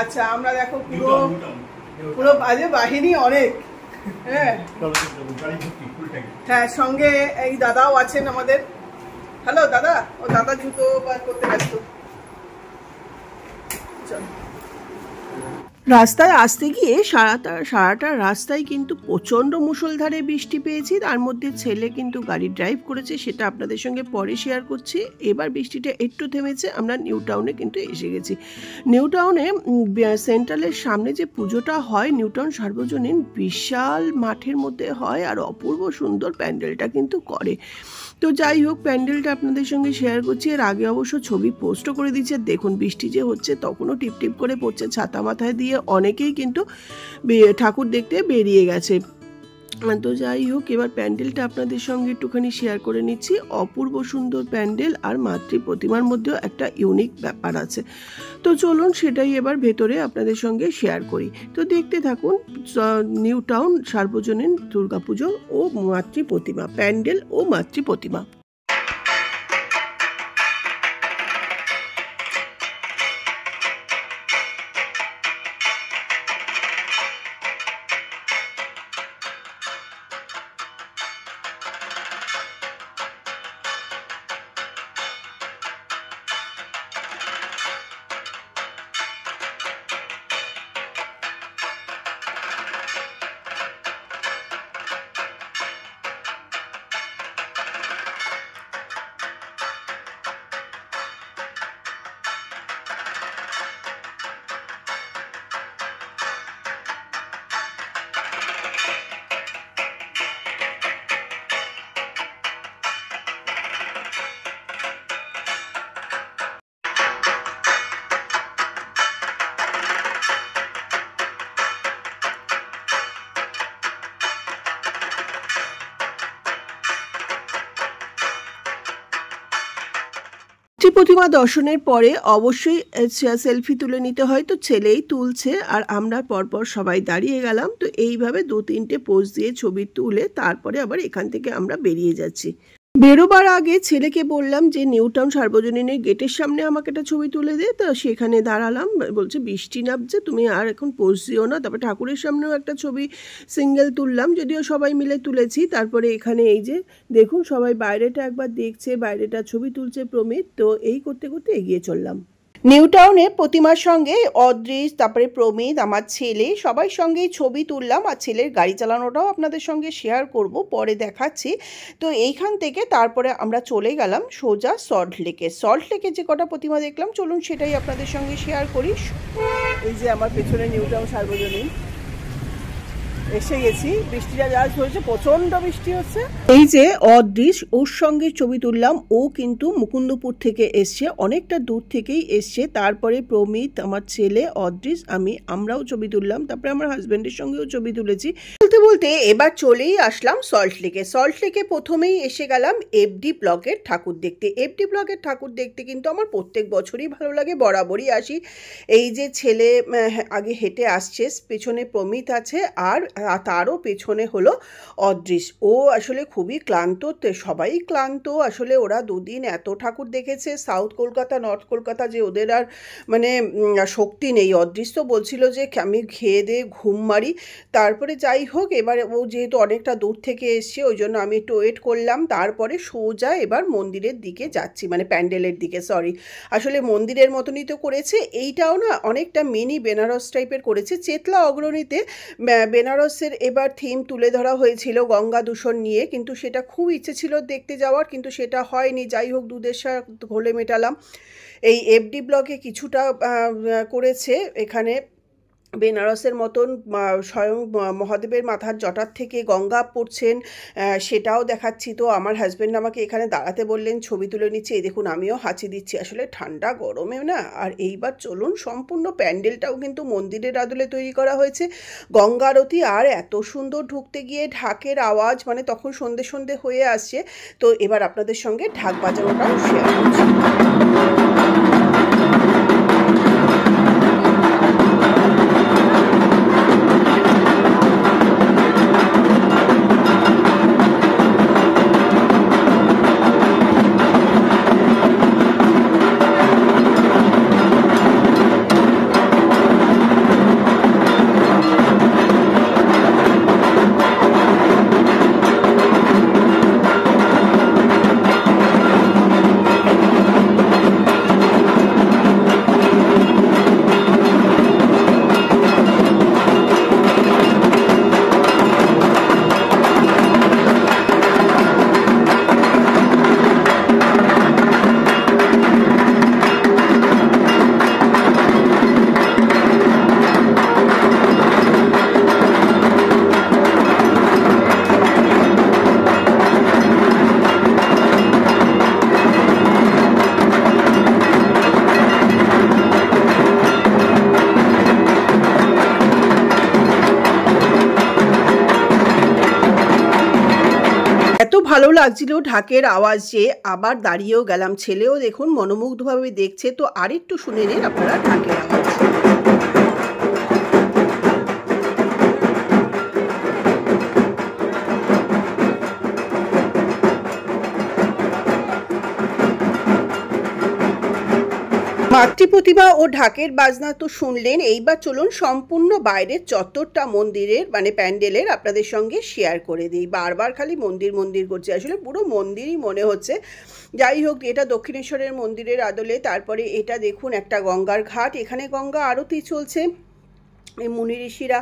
আচ্ছা আমরা দেখো পুরো পুরো বাজে বাহিনী অনেক। হ্যাঁ। হ্যাঁ সঙ্গে এই দাদাও আছেন আমাদের। হ্যালো দাদা? ও দাদা জুতো বার করতে ব্যস্ত। রাস্তায় আসতে গিয়ে সারাটা সারাটা রাস্তায় কিন্তু প্রচণ্ড মুষলধারে বৃষ্টি পেয়েছি। তার মধ্যে ছেলে কিন্তু গাড়ি ড্রাইভ করেছে, সেটা আপনাদের সঙ্গে পরে শেয়ার করছি। এবার বৃষ্টিটা একটু থেমেছে, আমরা নিউ টাউনে কিন্তু এসে গেছি। নিউ টাউনে সেন্ট্রালের সামনে যে পুজোটা হয় নিউ টাউন সার্বজনীন বিশাল মাঠের মধ্যে হয় আর অপূর্ব সুন্দর প্যান্ডেলটা কিন্তু করে। তো যাই হোক, প্যান্ডেলটা আপনাদের সঙ্গে শেয়ার করছি। এর আগে অবশ্য ছবি পোস্টও করে দিচ্ছে দেখুন, বৃষ্টি যে হচ্ছে, তখনও টিপ টিপ করে পড়ছে। ছাতা মাথায় দিয়ে অনেকেই কিন্তু ঠাকুর দেখতে বেরিয়ে গেছে। তো যাই হোক, এবার প্যান্ডেলটা আপনাদের সঙ্গে একটুখানি শেয়ার করে নিচ্ছি। অপূর্ব সুন্দর প্যান্ডেল আর মাতৃ প্রতিমার মধ্যেও একটা ইউনিক ব্যাপার আছে। তো চলুন সেটাই এবার ভেতরে আপনাদের সঙ্গে শেয়ার করি। তো দেখতে থাকুন নিউ টাউন সার্বজনীন দুর্গাপুজো ও মাতৃ প্রতিমা, প্যান্ডেল ও মাতৃ প্রতিমা। প্রতিমা দর্শনের পরে অবশ্যই সেলফি তুলে নিতে হয়। তো ছেলেই তুলছে আর আমরা পরপর সবাই দাঁড়িয়ে গেলাম। তো এইভাবে দু তিনটে পোজ দিয়ে ছবি তুলে তারপরে আবার এখান থেকে আমরা বেরিয়ে যাচ্ছি। বেরোবার আগে ছেলেকে বললাম যে নিউ টাউন সার্বজনীনের গেটের সামনে আমাকে একটা ছবি তুলে দে। তো সেখানে দাঁড়ালাম, বলছে, বৃষ্টি নামছে, তুমি আর এখন পোজ দিও না। তারপরে ঠাকুরের সামনেও একটা ছবি সিঙ্গেল তুললাম, যদিও সবাই মিলে তুলেছি। তারপরে এখানে এই যে, দেখুন, সবাই বাইরেটা একবার দেখছে, বাইরেটা ছবি তুলছে প্রমিত, তো এই করতে করতে এগিয়ে চললাম। নিউ টাউনে প্রতিমার সঙ্গে অদৃশ তারপরে প্রমিত, আমার ছেলে, সবাই সঙ্গেই ছবি তুললাম আর ছেলের গাড়ি চালানোটাও আপনাদের সঙ্গে শেয়ার করব, পরে দেখাচ্ছি। তো এইখান থেকে তারপরে আমরা চলে গেলাম সোজা সল্ট লেকে সল্ট লেকে যে কটা প্রতিমা দেখলাম, চলুন সেটাই আপনাদের সঙ্গে শেয়ার করি। এই যে আমার পেছনে নিউ টাউন সার্বজনীন। এসে গেছি। বৃষ্টিটা যা হয়েছে প্রচণ্ড বৃষ্টি হচ্ছে। এই যে অদৃশ ওর সঙ্গে ছবি তুললাম। ও কিন্তু মুকুন্দপুর থেকে এসছে, অনেকটা দূর থেকেই এসছে। তারপরে প্রমিত, আমার ছেলে অদৃশ আমি, আমরাও ছবি তুললাম। তারপরে আমার হাজব্যান্ডের সঙ্গেও ছবি তুলেছি। বলতে বলতে এবার চলেই আসলাম সল্ট লেকে সল্ট লেকে প্রথমেই এসে গেলাম এফডি ব্লকের ঠাকুর দেখতে। এফডি ব্লকের ঠাকুর দেখতে কিন্তু আমার প্রত্যেক বছরই ভালো লাগে, বরাবরই আসি। এই যে ছেলে আগে হেঁটে আসছে, পেছনে প্রমিত আছে, আর তারও পেছনে হলো অদৃশ। ও আসলে খুবই ক্লান্ত সবাই ক্লান্ত। আসলে ওরা দুদিন এত ঠাকুর দেখেছে, সাউথ কলকাতা, নর্থ কলকাতা যে ওদের আর মানে শক্তি নেই। অদৃশ তো বলছিল যে আমি খেয়ে দিয়ে ঘুম মারি। তারপরে যাই হোক, এবারে ও যেহেতু অনেকটা দূর থেকে এসছে, ওই জন্য আমি একটু ওয়েট করলাম। তারপরে সোজা এবার মন্দিরের দিকে যাচ্ছি মানে প্যান্ডেলের দিকে সরি আসলে মন্দিরের মতনই তো করেছে। এইটাও না অনেকটা মিনি বেনারস টাইপের করেছে। চেতলা অগ্রণীতে বে- বেনারসের এবার থিম তুলে ধরা হয়েছিল গঙ্গা দূষণ নিয়ে। কিন্তু সেটা খুব ইচ্ছে ছিল দেখতে যাওয়ার, কিন্তু সেটা হয়নি। যাই হোক দুদেশা ঘোলে মেটালাম। এই এফডি ব্লকে কিছুটা করেছে এখানে বেনারসের মতন স্বয়ং মহাদেবের মাথার জটার থেকে গঙ্গা পড়ছেন সেটাও দেখাচ্ছি। তো আমার হাজব্যান্ড আমাকে এখানে দাঁড়াতে বললেন, ছবি তুলে নিচ্ছে, এই দেখুন আমিও হাঁচি দিচ্ছি। আসলে ঠান্ডা গরমে না, আর এইবার চলুন, সম্পূর্ণ প্যান্ডেলটাও কিন্তু মন্দিরের আদলে তৈরি করা হয়েছে। গঙ্গা আরতি, আর এত সুন্দর ঢুকতে গিয়ে ঢাকের আওয়াজ মানে তখন সন্ধে সন্ধে হয়ে আসছে। তো এবার আপনাদের সঙ্গে ঢাক বাজানোটাও শেয়ার করছি। ভালো লাগছিল ঢাকের আওয়াজ যে আবার দাঁড়িয়েও গেলাম ছেলেও দেখুন মনোমুগ্ধভাবে দেখছে, তো আরেকটু শুনে নিন আপনারা ঢাকের আওয়াজ। মাতৃপ্রতিমা ও ঢাকের বাজনা তো শুনলেন। এইবার চলুন সম্পূর্ণ বাইরের চত্বরটা মন্দিরের মানে প্যান্ডেলের আপনাদের সঙ্গে শেয়ার করে দিই। বারবার খালি মন্দির মন্দির করছে। আসলে পুরো মন্দিরই মনে হচ্ছে। যাই হোক, এটা দক্ষিণেশ্বরের মন্দিরের আদলে। তারপরে এটা দেখুন একটা গঙ্গার ঘাট। এখানে গঙ্গা আরতি চলছে। এই মুনি ঋষিরা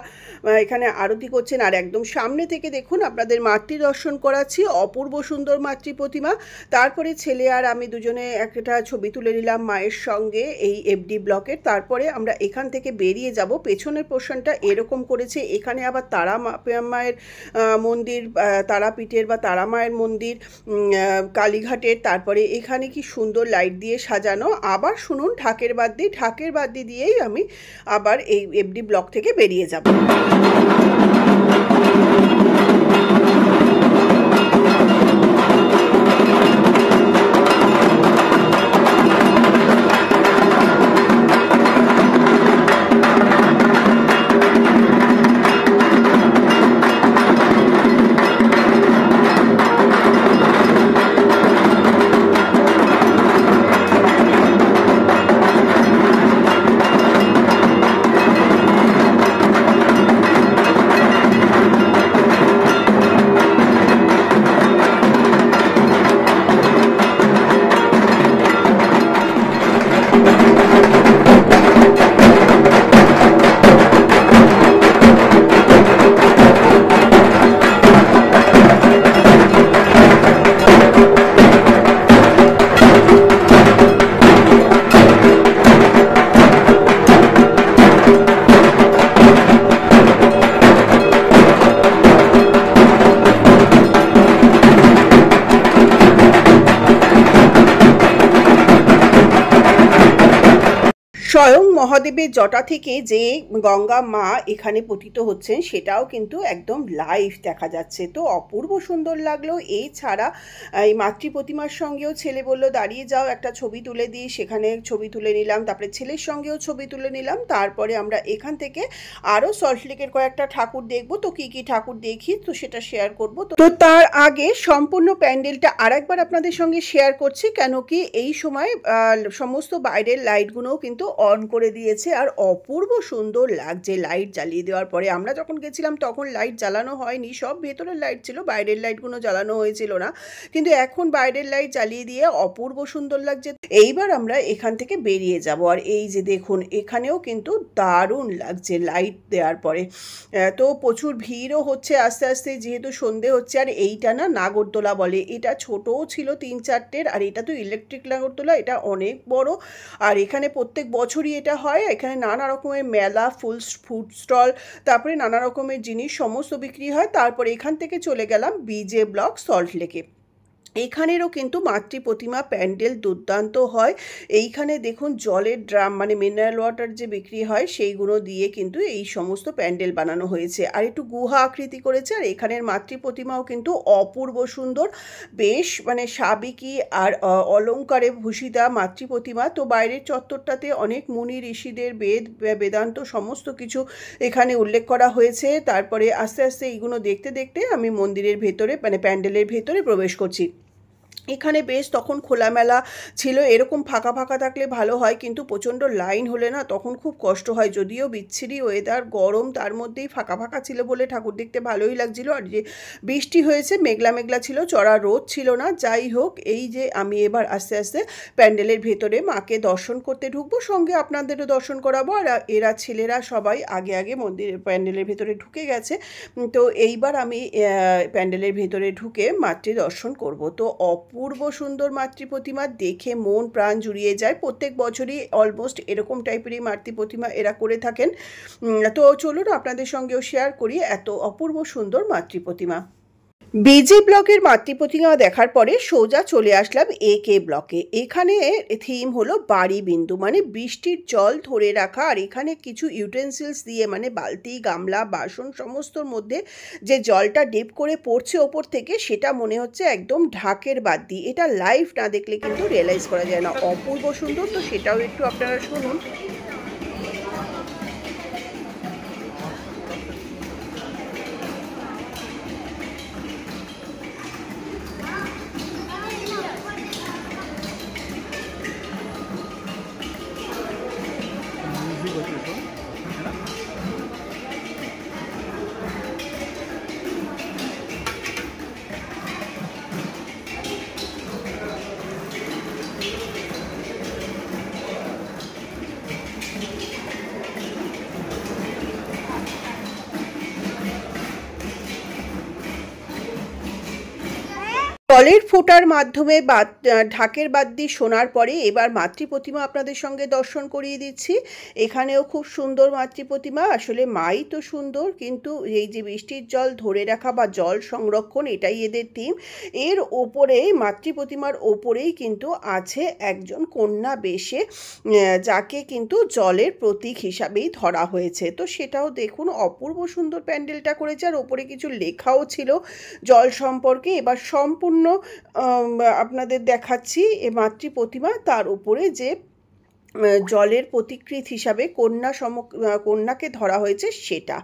এখানে আরতি করছেন। আর একদম সামনে থেকে দেখুন, আপনাদের মাতৃ দর্শন করাচ্ছি, অপূর্ব সুন্দর মাতৃ প্রতিমা। তারপরে ছেলে আর আমি দুজনে একটা ছবি তুলে নিলাম মায়ের সঙ্গে এই এফডি ব্লকের। তারপরে আমরা এখান থেকে বেরিয়ে যাব। পেছনের পোর্শনটা এরকম করেছে। এখানে আবার তারা মায়ের মন্দির তারাপীঠের বা তারা মায়ের মন্দির কালীঘাটের। তারপরে এখানে কি সুন্দর লাইট দিয়ে সাজানো। আবার শুনুন, ঢাকের বাদ্যি ঢাকের বাদ্যি দিয়েই আমি আবার এই এফডি ব্লক থেকে বেরিয়ে যাব। মহাদেবের জটা থেকে যে গঙ্গা মা এখানে পতিত হচ্ছেন, সেটাও কিন্তু একদম লাইভ দেখা যাচ্ছে। তো অপূর্ব সুন্দর লাগল। এই ছাড়া এই মাতৃ প্রতিমার সঙ্গেও ছেলে বলল, দাঁড়িয়ে যাও, একটা ছবি তুলে দিই। সেখানে ছবি তুলে নিলাম, তারপরে ছেলের সঙ্গেও ছবি তুলে নিলাম। তারপরে আমরা এখান থেকে আরও সল্টলেকের কয়েকটা ঠাকুর দেখব। তো কি কি ঠাকুর দেখি, তো সেটা শেয়ার করব। তো তার আগে সম্পূর্ণ প্যান্ডেলটা আরেকবার আপনাদের সঙ্গে শেয়ার করছি, কেন কি এই সময় সমস্ত বাইরের লাইটগুলোও কিন্তু অন করে দিয়েছে আর অপূর্ব সুন্দর লাগছে লাইট জ্বালিয়ে দেওয়ার পরে। আমরা যখন গেছিলাম তখন লাইট জ্বালানো হয়নি, সব ভেতরের লাইট ছিল, বাইরের লাইটগুলো জ্বালানো হয়েছিল না। কিন্তু এখন বাইরের লাইট জ্বালিয়ে দিয়ে অপূর্ব সুন্দর লাগছে। এইবার আমরা এখান থেকে বেরিয়ে যাব। আর এই যে দেখুন, এখানেও কিন্তু দারুণ লাগছে লাইট দেওয়ার পরে। তো প্রচুর ভিড়ও হচ্ছে আস্তে আস্তে, যেহেতু সন্ধে হচ্ছে। আর এইটা না নাগরদোলা বলে। এটা ছোটও ছিল তিন চারটের, আর এটা তো ইলেকট্রিক নাগরদোলা, এটা অনেক বড়। আর এখানে প্রত্যেক বছরই এটা হয়, এখানে নানা রকমের মেলা, ফুল ফুড স্টল, তারপরে নানা রকমের জিনিস, সমস্ত বিক্রি হয়। তারপরে এখান থেকে চলে গেলাম বিজে ব্লক সল্ট লেকে এখানেরও কিন্তু মাতৃ প্রতিমা প্যান্ডেল দুর্দান্ত হয়। এইখানে দেখুন জলের ড্রাম মানে মিনারেল ওয়াটার যে বিক্রি হয় সেইগুলো দিয়ে কিন্তু এই সমস্ত প্যান্ডেল বানানো হয়েছে। আর একটু গুহা আকৃতি করেছে আর এখানের মাতৃ প্রতিমাও কিন্তু অপূর্ব সুন্দর। বেশ মানে সাবেকি আর আহ, অলংকারে ভূষিতা মাতৃ প্রতিমা। তো বাইরের চত্বরটাতে অনেক মুনি ঋষিদের বেদ বেদান্ত সমস্ত কিছু এখানে উল্লেখ করা হয়েছে। তারপরে আস্তে আস্তে এইগুলো দেখতে দেখতে আমি মন্দিরের ভেতরে মানে প্যান্ডেলের ভেতরে প্রবেশ করছি। এখানে বেশ তখন খোলামেলা ছিল, এরকম ফাঁকা ফাঁকা থাকলে ভালো হয়, কিন্তু প্রচণ্ড লাইন হলে না তখন খুব কষ্ট হয়। যদিও বিচ্ছিরি ওয়েদার গরম তার মধ্যেই ফাঁকা ফাঁকা ছিল বলে ঠাকুর দেখতে ভালোই লাগছিল। আর যে বৃষ্টি হয়েছে, মেঘলা মেঘলা ছিল, চড়া রোদ ছিল না। যাই হোক, এই যে আমি এবার আস্তে আস্তে প্যান্ডেলের ভেতরে মাকে দর্শন করতে ঢুকবো, সঙ্গে আপনাদেরও দর্শন করাবো। আর এরা ছেলেরা সবাই আগে আগে মন্দিরের, প্যান্ডেলের ভেতরে ঢুকে গেছে। তো এইবার আমি প্যান্ডেলের ভেতরে ঢুকে মাতৃ দর্শন করব। তো অপূর্ব সুন্দর মাতৃ প্রতিমা দেখে মন প্রাণ জুড়িয়ে যায়। প্রত্যেক বছরই অলমোস্ট এরকম টাইপেরই মাতৃ প্রতিমা এরা করে থাকেন। তো চলুন আপনাদের সঙ্গেও শেয়ার করি এত অপূর্ব সুন্দর মাতৃ প্রতিমা। বিজে ব্লকের মাতৃ প্রতিমা দেখার পরে সোজা চলে আসলাম এ কে ব্লকে। এখানে থিম হলো বাড়ি বিন্দু মানে বৃষ্টির জল ধরে রাখা, আর এখানে কিছু ইউটেন্সিলস দিয়ে মানে বালতি, গামলা, বাসন সমস্তর মধ্যে যে জলটা ডিপ করে পড়ছে ওপর থেকে, সেটা মনে হচ্ছে একদম ঢাকের বাদ দিয়ে এটা লাইভ না দেখলে কিন্তু রিয়েলাইজ করা যায় না। অপূর্ব সুন্দর, তো সেটাও একটু আপনারা শুনুন। জলের ফোঁটার মাধ্যমে বাদ ঢাকের বাদ দিয়ে শোনার পরে এবার মাতৃ প্রতিমা আপনাদের সঙ্গে দর্শন করিয়ে দিচ্ছি। এখানেও খুব সুন্দর মাতৃ প্রতিমা, আসলে মাই তো সুন্দর, কিন্তু এই যে বৃষ্টির জল ধরে রাখা বা জল সংরক্ষণ, এটাই এদের থিম এর ওপরে, মাতৃ প্রতিমার ওপরেই কিন্তু আছে একজন কন্যা বেশে যাকে কিন্তু জলের প্রতীক হিসাবেই ধরা হয়েছে। তো সেটাও দেখুন, অপূর্ব সুন্দর প্যান্ডেলটা করেছে, আর ওপরে কিছু লেখাও ছিল জল সম্পর্কে। এবার সম্পূর্ণ আপনাদের দেখাচ্ছি এ মাতৃ প্রতিমা, তার উপরে যে জলের প্রতিকৃত হিসাবে কন্যা সম কন্যাকে ধরা হয়েছে সেটা।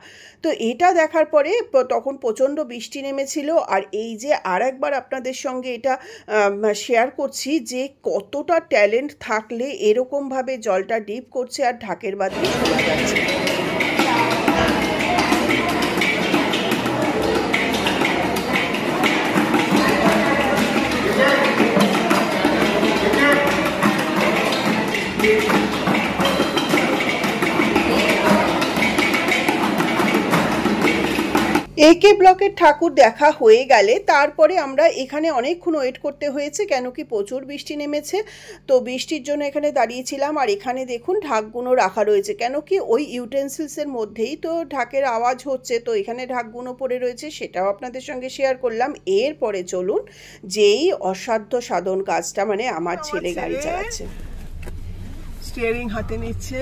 তো এটা দেখার পরে তখন প্রচণ্ড বৃষ্টি নেমেছিল আর এই যে আর একবার আপনাদের সঙ্গে এটা শেয়ার করছি যে কতটা ট্যালেন্ট থাকলে এরকমভাবে জলটা ডিপ করছে আর ঢাকের বাদ যাচ্ছে। একে ব্লকের ঠাকুর দেখা হয়ে গেলে তারপরে আমরা এখানে অনেকক্ষণ ওয়েট করতে হয়েছে কেন কি প্রচুর বৃষ্টি নেমেছে। তো বৃষ্টির জন্য এখানে দাঁড়িয়েছিলাম আর এখানে দেখুন ঢাকগুলো রাখা রয়েছে। কেন কি ওই ইউটেন্সিলসের মধ্যেই তো ঢাকের আওয়াজ হচ্ছে তো এখানে ঢাকগুলো পড়ে রয়েছে সেটাও আপনাদের সঙ্গে শেয়ার করলাম। এরপরে চলুন যেই অসাধ্য সাধন কাজটা মানে আমার ছেলে গাড়ি চালাচ্ছে। স্টিয়ারিং হাতে নিচ্ছে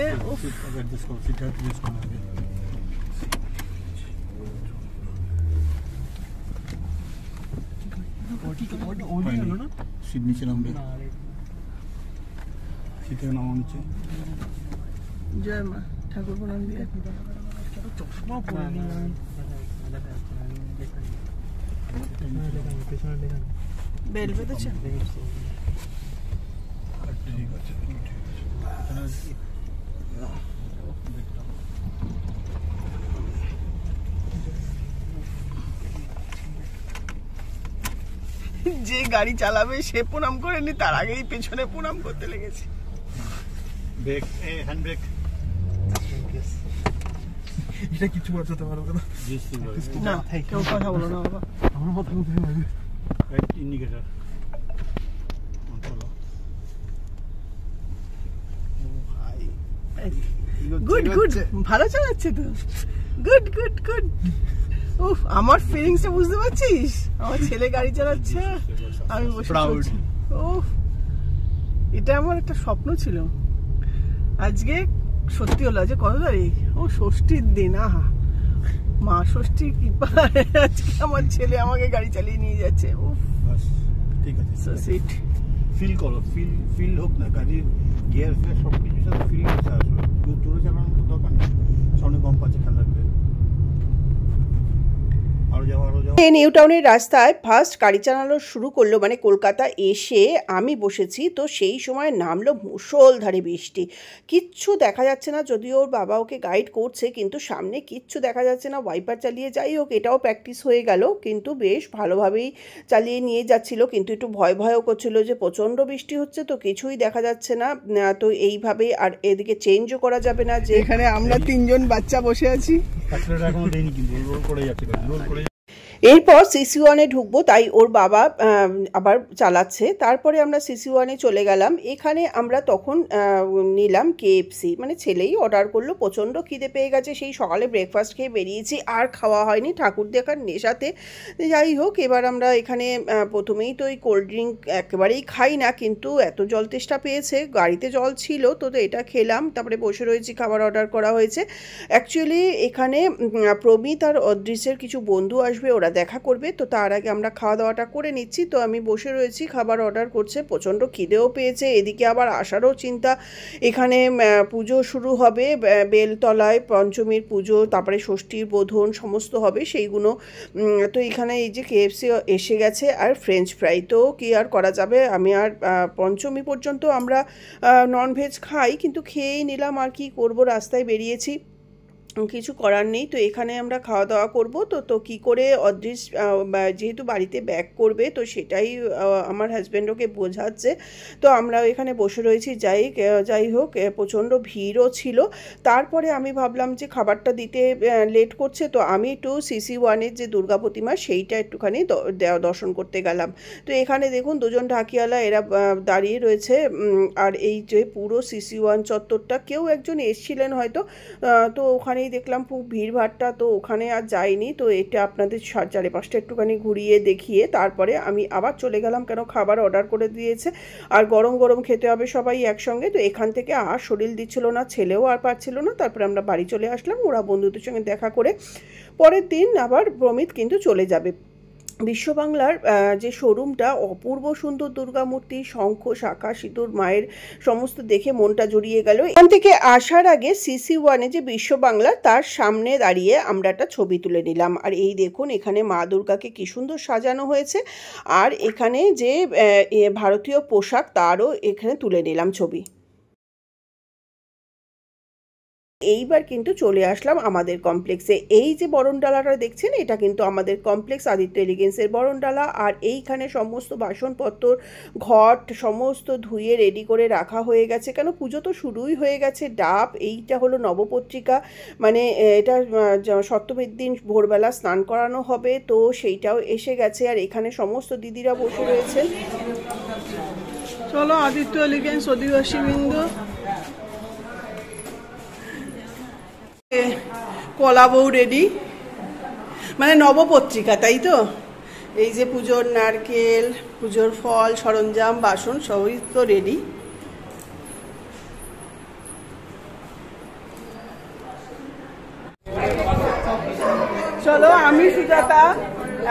উফ, অ্যাডজাস্ট করো সিটটা অ্যাডজাস্ট করো আগে সিট নিচে নামবে সিট থেকে নামা নিচে জয় মা ঠাকুর প্রণাম দিয়ে বেল বেঁধেছে ঠিক আছে ঠিক আছে যে গাড়ি চালাবে সে প্রণাম করেনি তার আগেই পেছনে প্রণাম করতে লেগেছে। Brake a hand brake. এটা কিছু বাঁচাতে পারবে না না কেউ কথা বলো না বাবা। আমার মাথা কোথায় লাগবে রাইট ইন্ডিকেটর গুড গুড ভালো চালাচ্ছে তো। গুড গুড গুড উফ আমার ফিলিংসটা বুঝতে পারছিস? আমার ছেলে গাড়ি চালাচ্ছে আমি বসে উফ এটা আমার একটা স্বপ্ন ছিল। আজকে সত্যি হলো আজকে কত তারিখ? ও ষষ্ঠীর দিন আহা। মা ষষ্ঠীর কৃপা। আজকে আমার ছেলে আমাকে গাড়ি চালিয়ে নিয়ে যাচ্ছে। উফ। ঠিক আছে সো সুইট ফিল করো ফিল ফিল হোক না গাড়ির গিয়ার ফিয়ার সব কিছুর সাথে ফিল করতে আসবে জোর চালানোর দরকার নেই। সামনে কম পাচ্ছে খেয়াল রাখবে। নিউ টাউনের রাস্তায় ফার্স্ট গাড়ি চালানো শুরু করল মানে কলকাতা এসে আমি বসেছি তো সেই সময় নামলো মুষলধারে বৃষ্টি। কিচ্ছু দেখা যাচ্ছে না যদিও ওর বাবা ওকে গাইড করছে কিন্তু সামনে কিচ্ছু দেখা যাচ্ছে না ওয়াইপার চালিয়ে যাই হোক এটাও প্র্যাকটিস হয়ে গেল কিন্তু বেশ ভালোভাবেই চালিয়ে নিয়ে যাচ্ছিল কিন্তু একটু ভয় ভয়ও করছিল যে প্রচণ্ড বৃষ্টি হচ্ছে তো কিছুই দেখা যাচ্ছে না তো এইভাবে আর এদিকে চেঞ্জও করা যাবে না যে এখানে আমরা তিনজন বাচ্চা বসে আছি। করে যাচ্ছে এরপর সিসি ওয়ানে ঢুকবো, তাই ওর বাবা আবার চালাচ্ছে। তারপরে আমরা সিসি ওয়ানে চলে গেলাম। এখানে আমরা তখন নিলাম কেএফসি মানে ছেলেই অর্ডার করল, প্রচণ্ড খিদে পেয়ে গেছে। সেই সকালে ব্রেকফাস্ট খেয়ে বেরিয়েছি, আর খাওয়া হয়নি। ঠাকুর দেখার নেশাতে। যাই হোক, এবার আমরা এখানে প্রথমেই তো ওই কোল্ড ড্রিঙ্ক একেবারেই খাই না, কিন্তু এত জল তেষ্টা পেয়েছে। গাড়িতে জল ছিল, তো তো এটা খেলাম। তারপরে বসে রয়েছি, খাবার অর্ডার করা হয়েছে। অ্যাকচুয়ালি এখানে প্রমিত আর অদৃশ্যের কিছু বন্ধু আসবে, ওরা দেখা করবে, তো তার আগে আমরা খাওয়া দাওয়াটা করে নিচ্ছি। তো আমি বসে রয়েছি, খাবার অর্ডার করছে, প্রচণ্ড খিদেও পেয়েছে। এদিকে আবার আসারও চিন্তা। এখানে পুজো শুরু হবে বেলতলায়, পঞ্চমীর পুজো, তারপরে ষষ্ঠীর বোধন, সমস্ত হবে সেইগুলো। তো এখানে এই যে কেএফসি এসে গেছে আর ফ্রেঞ্চ ফ্রাই তো কি আর করা যাবে? আমি আর পঞ্চমী পর্যন্ত আমরা ননভেজ খাই, কিন্তু খেয়েই নিলাম আর কি করব, রাস্তায় বেরিয়েছি। কিছু করার নেই। তো এখানে আমরা খাওয়া দাওয়া করব। তো তো কী করে অদৃশ যেহেতু বাড়িতে ব্যাক করবে, তো সেটাই আমার হাজব্যান্ড ওকে বোঝাচ্ছে। তো আমরা এখানে বসে রয়েছি। যাই যাই হোক প্রচণ্ড ভিড়ও ছিল। তারপরে আমি ভাবলাম যে খাবারটা দিতে লেট করছে। তো আমি একটু সিসি ওয়ানের যে দুর্গা প্রতিমা, সেইটা একটুখানি দর্শন করতে গেলাম। তো এখানে দেখুন, দুজন ঢাকিয়ালা এরা দাঁড়িয়ে রয়েছে। আর এই যে পুরো সিসি ওয়ান চত্বরটা, কেউ একজন এসছিলেন হয়তো। তো তো ওখানেই দেখলাম খুব ভিড়ভাড়টা, তো ওখানে আর যাইনি, তো এটা আপনাদের চারিপাশটা একটুখানি ঘুরিয়ে দেখিয়ে তারপরে আমি আবার চলে গেলাম কেন খাবার অর্ডার করে দিয়েছে। আর গরম গরম খেতে হবে সবাই একসঙ্গে, তো এখান থেকে আর শরীর দিচ্ছিল না, ছেলেও আর পারছিল না, তারপরে আমরা বাড়ি চলে আসলাম, ওরা বন্ধুদের সঙ্গে দেখা করে পরের দিন আবার প্রমিত কিন্তু চলে যাবে। বিশ্ববাংলার যে শোরুমটা, অপূর্ব সুন্দর দুর্গা মূর্তি, শঙ্খ, শাখা, সিঁদুর, মায়ের সমস্ত দেখে মনটা জড়িয়ে গেল। এখান থেকে আসার আগে সিসি ওয়ানে যে বিশ্ববাংলা, তার সামনে দাঁড়িয়ে আমরা একটা ছবি তুলে নিলাম। আর এই দেখুন, এখানে মা দুর্গাকে কি সুন্দর সাজানো হয়েছে। আর এখানে যে ভারতীয় পোশাক, তারও এখানে তুলে নিলাম ছবি। এইবার কিন্তু চলে আসলাম আমাদের কমপ্লেক্সে এই যে বরণডালাটা দেখছেন, এটা কিন্তু আমাদের কমপ্লেক্স আদিত্য এলিগেন্সের বরণডালা। আর এইখানে সমস্ত বাসনপত্র, ঘট, সমস্ত ধুয়ে রেডি করে রাখা হয়ে গেছে। কেন? পুজো তো শুরুই হয়ে গেছে। ডাব, এইটা হলো নবপত্রিকা। মানে এটা সপ্তমীর দিন ভোরবেলা স্নান করানো হবে, তো সেইটাও এসে গেছে। আর এখানে সমস্ত দিদিরা বসে রয়েছেন। চলো আদিত্য এলিগেন্স অধিবাসী বৃন্দ। কলা বউ রেডি মানে নবপত্রিকা, তাই তো? এই যে পুজোর নারকেল, পুজোর ফল, সরঞ্জাম, বাসন, সবই তো রেডি চলো, আমি সুজাতা।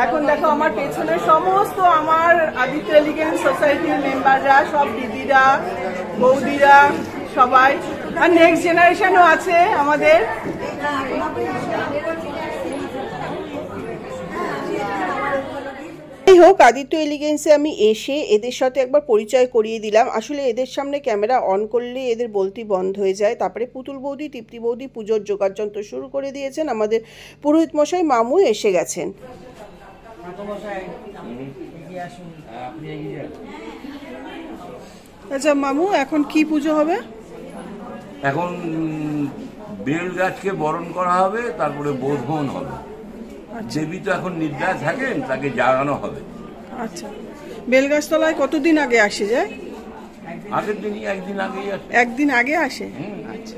এখন দেখো, আমার পেছনে সমস্ত আমার আদিত্য লিগেন সোসাইটির মেম্বাররা সব দিদিরা, বৌদিরা, সবাই। আর নেক্সট জেনারেশনও আছে আমাদের। যাই হোক আদিত্য এলিগেন্সে আমি এসে এদের সাথে একবার পরিচয় করিয়ে দিলাম। আসলে এদের সামনে ক্যামেরা অন করলে এদের বলতি বন্ধ হয়ে যায়। তারপরে পুতুল বৌদি তৃপ্তি বৌদি পুজোর জোগাড় যন্ত্র শুরু করে দিয়েছেন। আমাদের পুরোহিত মশাই মামু এসে গেছেন। আচ্ছা মামু এখন কি পুজো হবে? এখন বেল গাছকে বরণ করা হবে তারপরে বোধন হবে। দেবী তো এখন নিদ্রায় থাকেন তাকে জাগানো হবে। আচ্ছা। বেলগাছতলায় কতদিন আগে আসে যায়? আগের দিনই একদিন আগেই আসে। একদিন আগে আসে? আচ্ছা।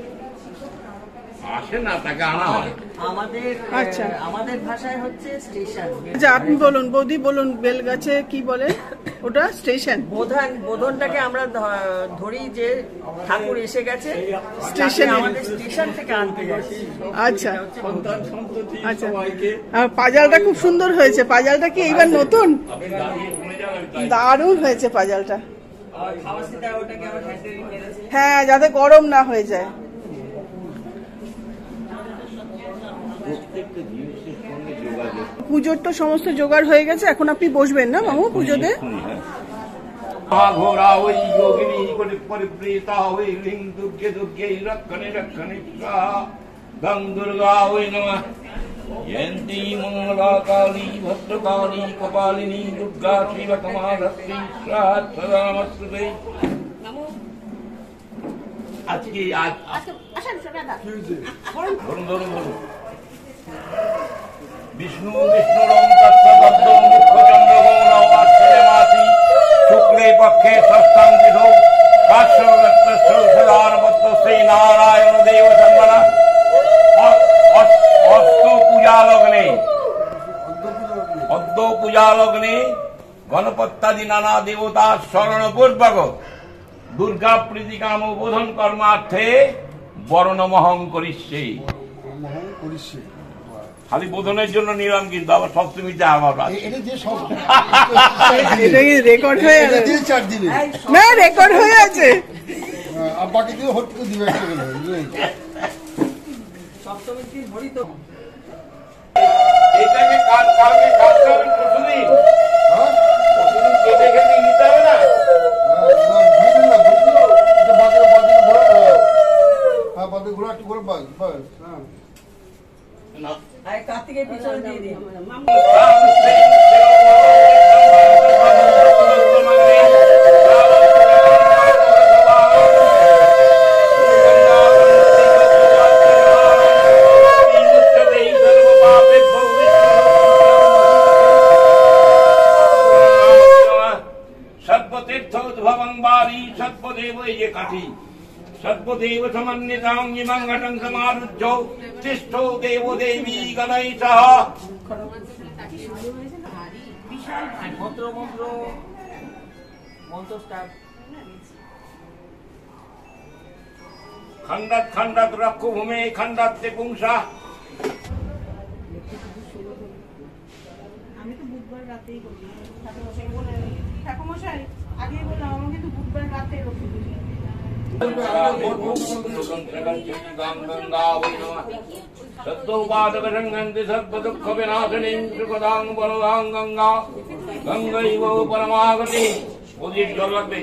আসে না তাকে আনা হয়। আমাদের আচ্ছা। আমাদের ভাষায় হচ্ছে স্টেশন। আচ্ছা আপনি বলুন বৌদি বলুন বেলগাছে কি বলে? ওটা স্টেশন। বোধন বোধনটাকে আমরা ধরি যে ঠাকুর এসে গেছে স্টেশনে। আমাদের স্টেশন থেকে আনতে যাচ্ছি আচ্ছা। আচ্ছা। আর পাজালটা খুব সুন্দর হয়েছে। পাজালটা কি এইবার নতুন? দারুণ হয়েছে পাজালটা। হ্যাঁ যাতে গরম না হয়ে যায়। পুজোর তো সমস্ত জোগাড় হয়ে গেছে এখন আপনি বসবেন না মামু পুজোতে? ঘোরা ওই যোগিনী কোটি পরিপ্রীতা ওই লিং দুর্গে দুর্গে রক্ষণে রক্ষণে গং দুর্গা ওই নমঃ। জয়ন্তী মঙ্গলা কালী ভদ্রকালী কপালিনী দুর্গা আজকে আজ ধরুন ধরুন ধরুন। বিষ্ণু বিষ্ণুরম তত্ত্বতত্ত্ব মুখ্য চন্দ্রগৌর আশ্রয়মাসি শুক্লে পক্ষে ষষ্ঠাং কাশ্যপদত্ত সদারবত্ত শ্রী নারায়ণ দেব সম্মনা অস্ত পূজা অদ্য পূজা লগ্নে গণপত্যাদি নানা দেবতার স্মরণ পূর্বক দুর্গা প্রীতিকাম বোধন কর্মার্থে বর্ণমহং করিষ্যে। করিস খালি বোধনের জন্য নিলাম কিন্তু আবার সপ্তমীতে কি রেকর্ড হয়ে না রেকর্ড হয়ে আছে এটাকে কাল কালকে কাটতে হবে হ্যাঁ? কেটে নিতে হবে না হ্যাঁ, ঘোরা, হ্যাঁ। হ্যাঁ, একটু করে বাঁধ, বাস, হ্যাঁ। আর কার্তিকের পিছনে দিয়ে দিন। সর্বতীর্থ উদ্ভবং বারি সর্বদেব এই যে কাঠি। সর্বদেব সমন্বিতাং ইমাং ঘটং সমারুহ্য তিষ্ঠো দেব দেবী গণৈষः মন্ত্র মন্ত্র মন্ত্র স্টার্ট খণ্ডাত পুংসা আমি তো বুধবার রাতেই করি ঠাকুরমশাই আগেই বললাম আমাকে তো বুধবার রাতে রক্ষে सत्तोपादकसङ्गन्ति सर्वदुःखविनाशिनीं त्रिपदां बलदां गङ्गा गङ्गैव परमागति उदीष्वलग्नि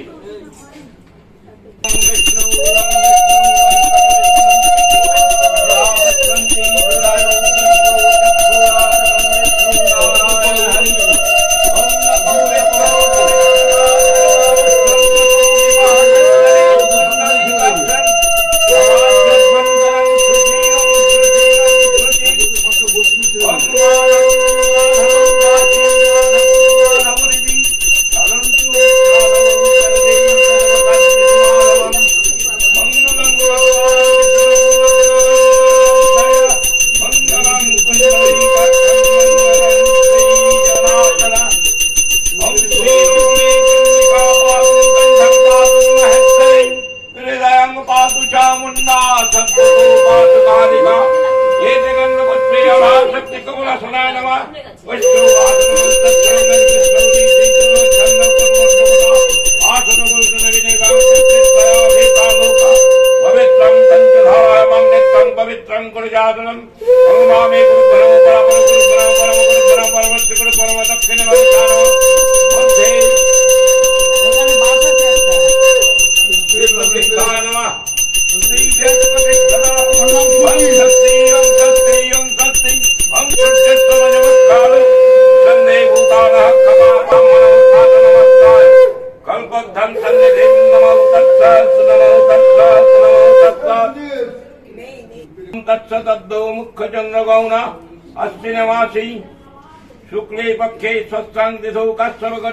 सत्संग दिशो कस्व गौ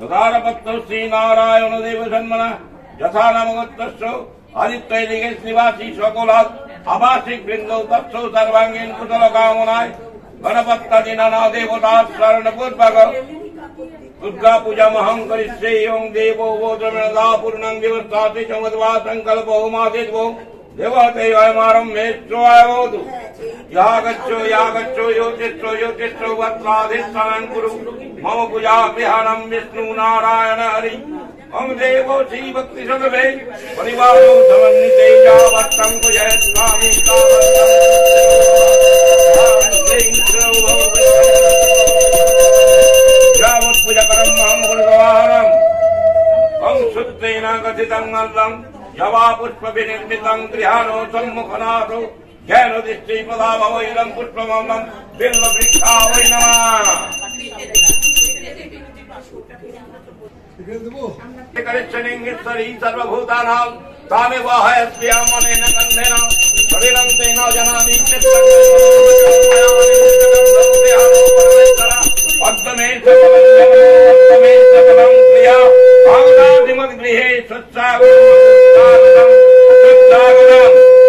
सदार पत्र श्री नारायण देव सन्मन यथा नम आदित्य दिखे श्रीवासी सकल अबासिक बिंदु तत्सौ सर्वांगीन कुशल कामनाय गणपत्ता दिन देवता स्वर्ण पूर्वक दुर्गा पूजा महं करिष्ये ओं देव बोधमेण दा पूर्णं दिवस ताति चमद्वा संकल्प ओमादित्वो देवते वयमारं यागच्छो यागच्छो योतिष्ठो योतिष्ठो वत्राधिष्ठान गुरु मम पूजा विहारम विष्णु नारायण हरि। हम देवो श्री भक्ति सर्वे परिवारो समन्विते यावत्तं जय स्वामी यावत् पूजकरं महं गुरुवारं हम शुद्धेन कथितं अर्धं यवा पुष्पविनिर्मितं गृहाणो सम्मुखनाथो ज्ञानदृष्टि पदाव वैरम पुष्पमम बिल्व वृक्षा वै नमः करिष्ठलिङ्गेश्वरी सर्वभूतानां तामेव हयस्यामनेन गन्धेन हरिणं तेन जनानि अग्नमे सकलमे सकलं प्रिया भागदादिमद्गृहे सत्सागरं सत्सागरम्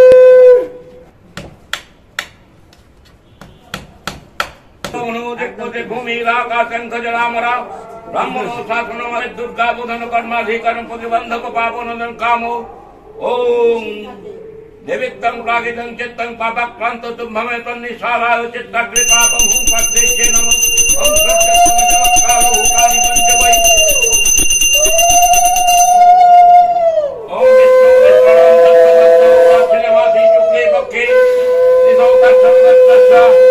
भूमि इलाका शंख जलामरा ब्रह्मणो शासनो हरे दुर्गा बुधन कर्माधिकरण प्रतिबंधक पापोनंदन कामो। ओम। निवित्तम रागिदं चित्तं पापक्रान्त तुम्भमे तन्निसाराय चित्तकृपापं हुं पद्देशे नमः। ॐ सत्यसमजवत्कारो हुकानि पञ्चवै। ॐ विष्णु विष्णुं दत्तदत्तो वाचिनवासी युगे पक्षे निसौ दत्तं दत्तस्य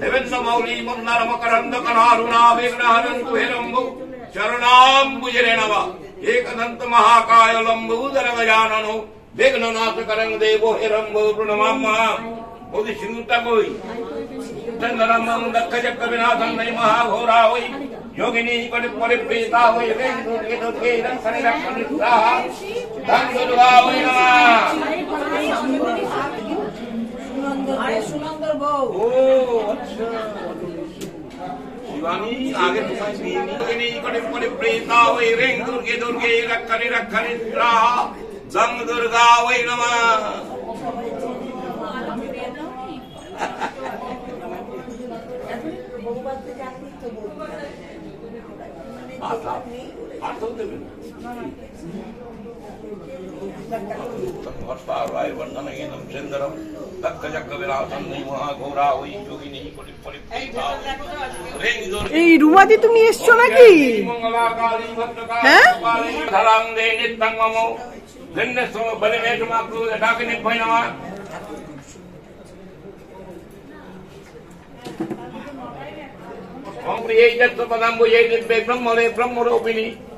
দেবেন্দ্র মৌলি মন্দার মকরন্দ কনারুণা বিঘ্ন হরন্তু হিরম্বু চরণাম্বুজরে নম একদন্ত মহাকায় লম্বুদর গজাননো বিঘ্ন নাশ করং দেব হিরম্বু প্রণমাম বোধি সিংহতা কই চন্দনম দক্ষ চক্র বিনাশন নাই মহাঘোরা হই যোগিনী পরি পরিপ্রেতা হই রে দুর্গে দুর্গে রক্ষণে রক্ষণে সাহা ধন দুর্গা হই নমঃ ও আচ্ছা। শিবানী আগে তোমায় দিয়ে নি। করে করে প্রেতা ওই রেং দুর্গে দুর্গে রক্ষণে রক্ষণে স্বাহা জং দুর্গা ওই নমঃ। আশা আশাও দেবেন? হস্তারায় বন্ধনহীনম সুন্দরম দক্ষযজ্ঞ বিরাসন মহাঘোরা ওই যোগিনী পরি পরিপ্রেতা রেং দুর্গে এই রুমাদি তুমি এসছো নাকি হ্যাঁ? ধরাং দে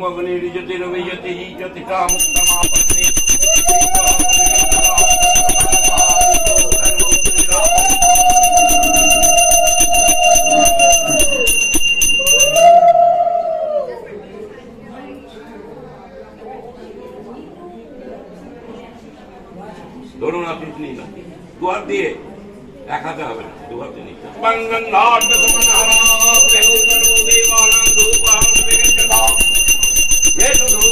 অগ্নির্যতিরবিজতি যতিকা মুক্তমাপন্নে ধরুন আপনি নিন দেখাতে হবে না দুয়ার দিয়ে নিতে হবে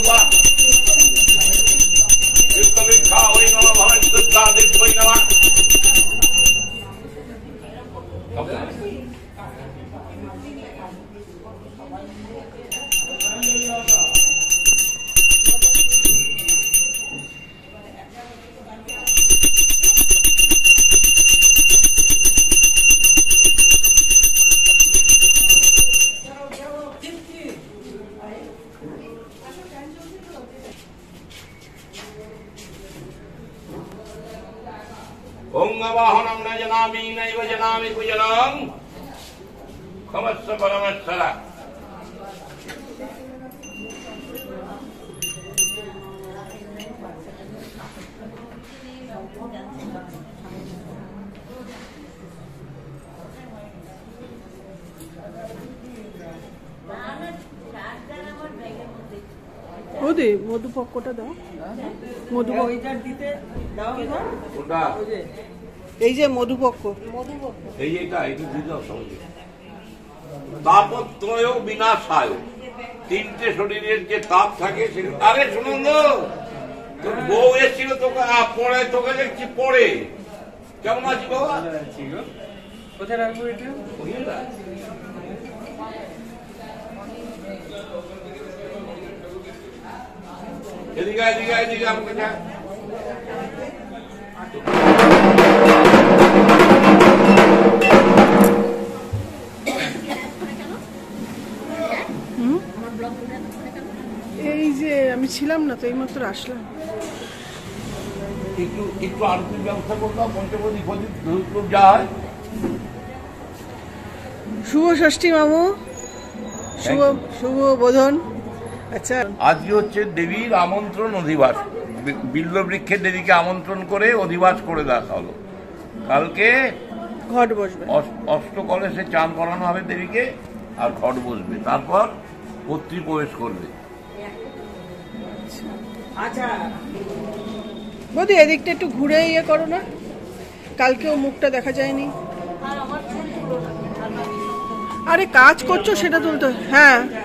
ঘাট ওদি মধুপক্ষটা দাও। মধুপক্ষ দিতে দাও ওটা। এই যে মধুপক্ষ এই এটা এটা দিয়ে দাও সবাইকে তাপত্রয় বিনাশায়। তিনটে শরীরের যে তাপ থাকে সেটা আরে সুনন্দ তোর বউ এসেছিল তোকে পড়ে তোকে দেখছি পড়ে। কেমন আছি বাবা কোথায় রাখব এটা? এদিকে এদিকে এদিকে আমাকে এই যে আমি ছিলাম না তো এইমাত্র আসলাম। একটু একটু আরতির ব্যবস্থা করতাম পঞ্চপদী ফদী ধূপ যা হয় শুভ ষষ্ঠী মামু। শুভ শুভ বোধন। আচ্ছা। আজকে হচ্ছে দেবীর আমন্ত্রণ অধিবাস। বিল্লবৃক্ষের দেবীকে আমন্ত্রণ করে অধিবাস করে দেখা হলো। কালকে ঘট বসবে। অষ্ট কলেজে চান করানো হবে দেবীকে আর ঘট বসবে। তারপর পত্রী প্রবেশ করবে। আচ্ছা। বৌদি এদিকটা একটু ঘুরে ইয়ে করো না। কালকেও মুখটা দেখা যায়নি। আরে কাজ করছ সেটা তুলতে হ্যাঁ।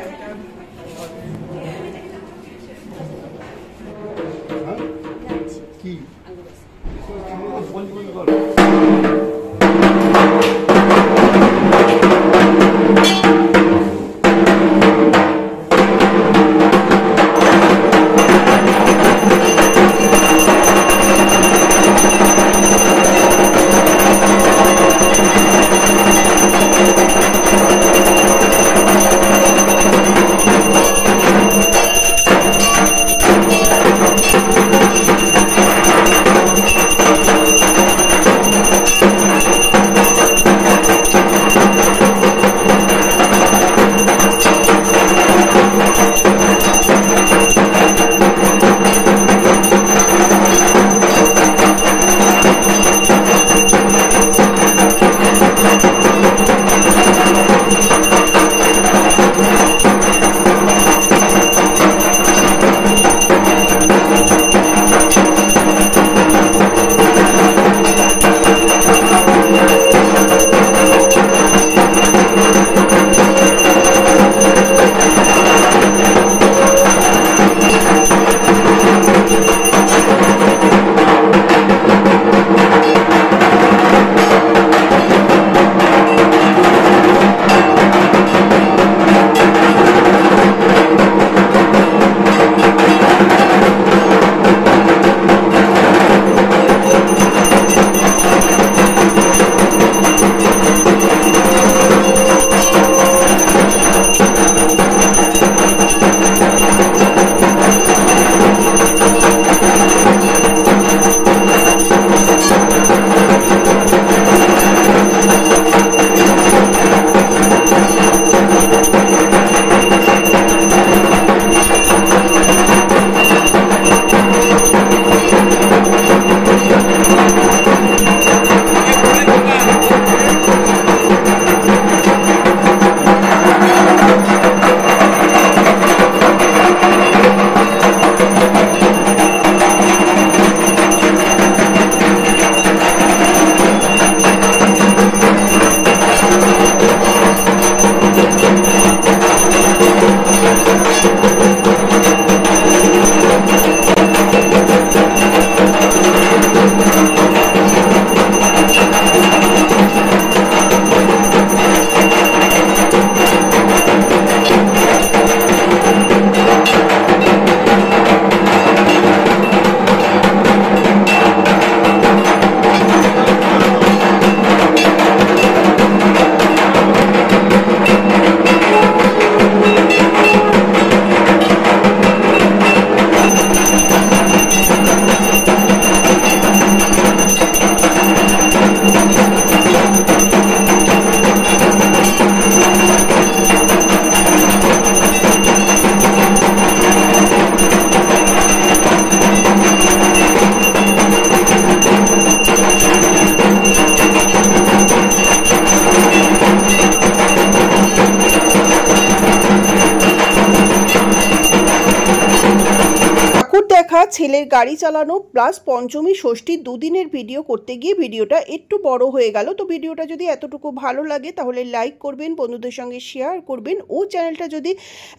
গাড়ি চালানো প্লাস পঞ্চমী, ষষ্ঠী দুদিনের ভিডিও করতে গিয়ে ভিডিওটা একটু বড় হয়ে গেল। তো ভিডিওটা যদি এতটুকু ভালো লাগে তাহলে লাইক করবেন, বন্ধুদের সঙ্গে শেয়ার করবেন ও চ্যানেলটা যদি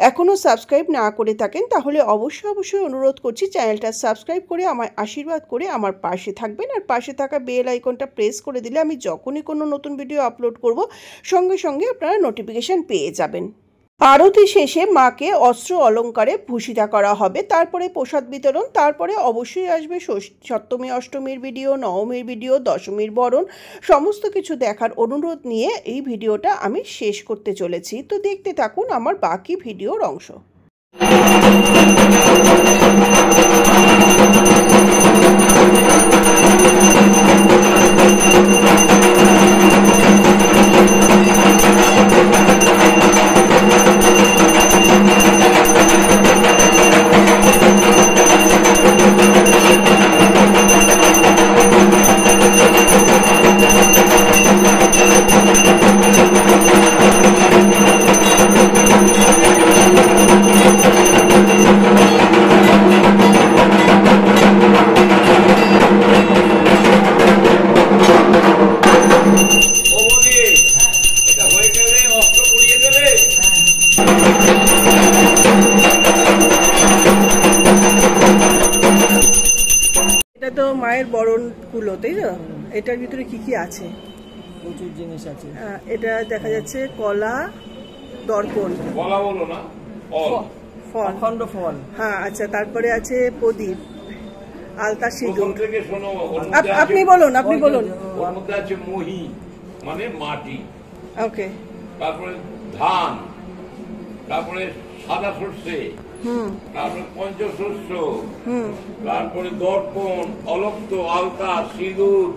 এখনও সাবস্ক্রাইব না করে থাকেন তাহলে অবশ্যই অবশ্যই অনুরোধ করছি চ্যানেলটা সাবস্ক্রাইব করে আমার আশীর্বাদ করে আমার পাশে থাকবেন আর পাশে থাকা বেল আইকনটা প্রেস করে দিলে আমি যখনই কোনো নতুন ভিডিও আপলোড করব, সঙ্গে সঙ্গে আপনারা নোটিফিকেশান পেয়ে যাবেন। আরতি শেষে মাকে অস্ত্র অলঙ্কারে ভূষিতা করা হবে। তারপরে প্রসাদ বিতরণ, তারপরে অবশ্যই আসবে সপ্তমী, অষ্টমীর ভিডিও, নবমীর ভিডিও, দশমীর বরণ, সমস্ত কিছু দেখার অনুরোধ নিয়ে এই ভিডিওটা আমি শেষ করতে চলেছি। তো দেখতে থাকুন আমার বাকি ভিডিওর অংশ। জিনিস আছে। এটা দেখা যাচ্ছে কলা দর্পণ। কলা বলো না ফল। অখণ্ড ফল। হ্যাঁ আচ্ছা তারপরে আছে প্রদীপ আলতা সিঁদুর। আপনি বলুন আপনি বলুন। ওর মধ্যে আছে মহি মানে মাটি। ওকে। তারপরে ধান তারপরে সাদা সর্ষে তারপরে পঞ্চশস্য তারপরে দর্পণ অলক্ত আলতা সিঁদুর।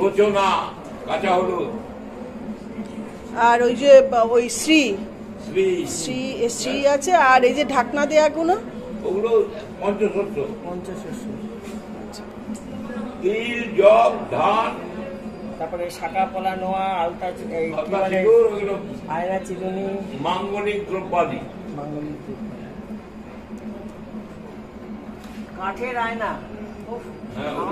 রচনা কাঁচা হলুদ। আর ওই যে ওই শ্রী। শ্রী। শ্রী শ্রী আছে আর এই যে ঢাকনা দেয়া দেয়াগুলো ওগুলো পঞ্চশস্য। পঞ্চশস্য। তিল জব ধান। তারপরে শাখা পলা নোয়া আলতা আয়না চিরুনি মাঙ্গলিক দ্রব্যাদি। মাঙ্গলিক কাঠের আয়না। উফ,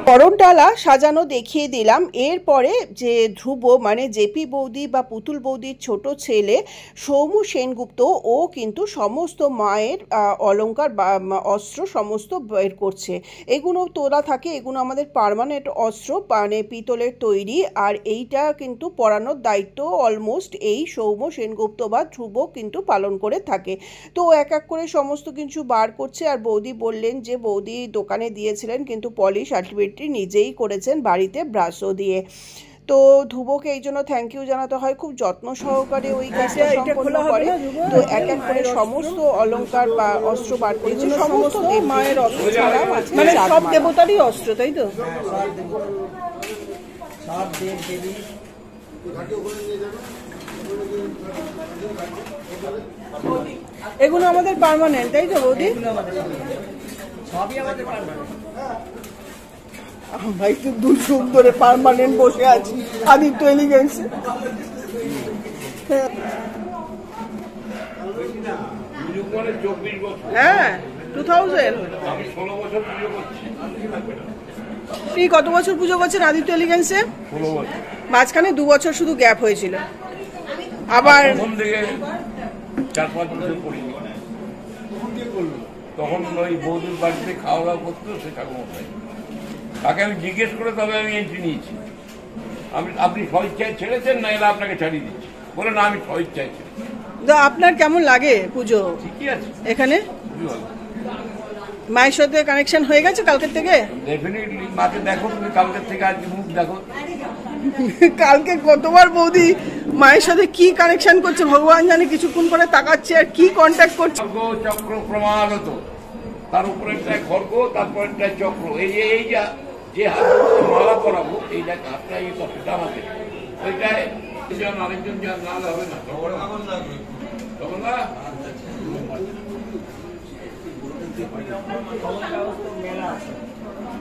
করণডালা সাজানো দেখিয়ে দিলাম। এরপরে যে ধ্রুব মানে জেপি বৌদি বা পুতুল বৌদির ছোট ছেলে সৌমু সেনগুপ্ত ও কিন্তু সমস্ত মায়ের আহ, অলংকার বা অস্ত্র সমস্ত বের করছে। এগুলো তোলা থাকে এগুলো আমাদের পারমানেন্ট অস্ত্র মানে পিতলের তৈরি। আর এইটা কিন্তু পরানোর দায়িত্ব অলমোস্ট এই সৌম সেনগুপ্ত বা ধ্রুব কিন্তু পালন করে থাকে। তো এক এক করে সমস্ত কিছু বার করছে। আর বৌদি বললেন যে বৌদি দোকানে দিয়েছিলেন কিন্তু পলিশ আলটিমেটলি নিজেই করেছেন বাড়িতে ব্রাশও দিয়ে। তো ধ্রুবকে এই জন্য থ্যাংক ইউ জানাতে হয় খুব যত্ন সহকারে ওই কাজটা সম্পন্ন করে। তো এক এক করে সমস্ত অলংকার বা অস্ত্র বার করেছে সমস্ত মায়ের অস্ত্র ছাড়াও মানে সব দেবতারই অস্ত্র তাই তো? এগুলো আমাদের পার্মানেন্ট তাই তো বৌদি? সবই আমাদের পারমানেন্ট ভাই তো দুই যুগ ধরে পার্মানেন্ট বসে আছি। আদিত্য এলিগেন্সে পুজো করে হ্যাঁ টু থাউজেন্ড আমি পুজো কত বছর পুজো করছেন আদিত্য এলিগেন্সে মাঝখানে দু বছর শুধু গ্যাপ হয়েছিল। আবার চার পাঁচ তখন ওই বৌদির বাড়িতে খাওয়া দাওয়া করতো, সে ঠাকুমশাই তাকে আমি জিজ্ঞেস করে তবে আমি এন্ট্রি নিয়েছি। আমি আপনি স্বইচ্ছায় ছেড়েছেন না এরা আপনাকে ছাড়িয়ে দিচ্ছি? বলে না আমি স্বইচ্ছায় ছেড়েছি আপনার কেমন লাগে পুজো? ঠিকই আছে। এখানে? মায়ের সাথে কানেকশন হয়ে গেছে কালকের থেকে? ডেফিনেটলি মাকে দেখো তুমি কালকের থেকে আজকে মুখ দেখো। *laughs* কালকে কতবার বৌদি মায়ের সাথে কি কানেকশন করছে? ভগবান জানে কিছুক্ষণ পরে তাকাচ্ছে আর কি কন্ট্যাক্ট করছে। চক্র প্রমাণত তার উপরেরটায় খর্গ তারপরেরটায় চক্র। এই যে এই যা যে হাত মালা করাবো এই দেখ হাতটা এই কতটা আমাকে ওইটায় একজন আরেকজন যা না হবে না তখন না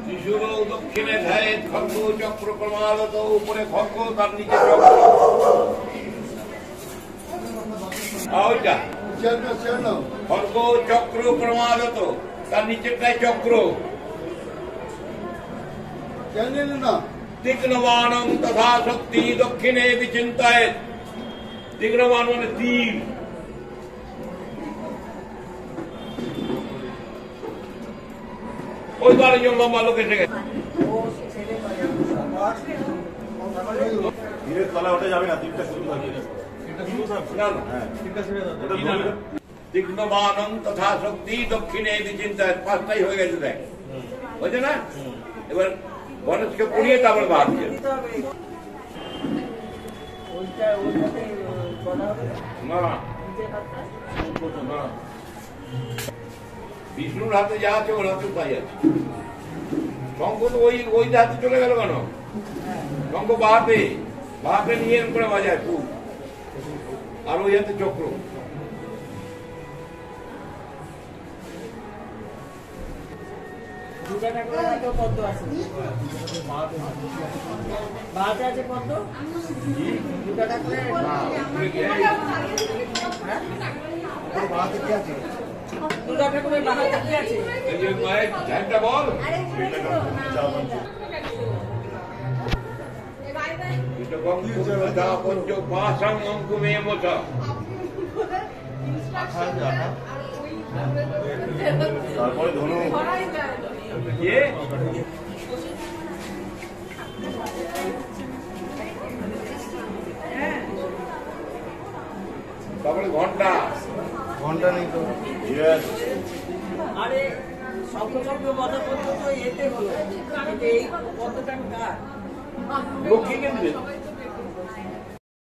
ত্রিশূল দক্ষিণে ধ্যায় খর্গ চক্র ক্রমাগত উপরে খর্গ তার নিচে চক্র। ওইটা। খর্গ চক্র ক্রমাগত তার নিচেরটায় চক্র। তীক্ষ্ণবাণং তথা শক্তি দক্ষিণে বিচিন্তায় তীক্ষ্ণবাণ মানে তীর ওই বারে জন লম্বা লোক এসে গেছে ধীরে তলা ওঠা যাবে না শুরু থাকবে। তীক্ষ্ণবাণং তথা শক্তি দক্ষিণে বিচিন্তায় পাঁচটাই হয়ে গেছে দেখ বুঝছে না এবার গণেশকে পড়িয়ে তারপর না না বিষ্ণুর হাতে যা আছে ওর হাতে তাই আছে। শঙ্খ তো ওই ওই হাতে চলে গেল কেন? শঙ্খ বাহাতে বাহাতে নিয়ে করে বাজায় ফুল আর ওই হাতে চক্র। দুটা পদ্ম দুটা ঠাকুরের বাহাতে কি আছে বল পঞ্চ পাশাং অঙ্কুমে মশা তারপরে ধনু। তারপরে ঘণ্টা। ঘণ্টা নেই তো। আরে শঙ্খ চক্র বদল পর্যন্ত এতে হলো। এই পদ্মটা কার? লক্ষ্মী কেন্দ্রে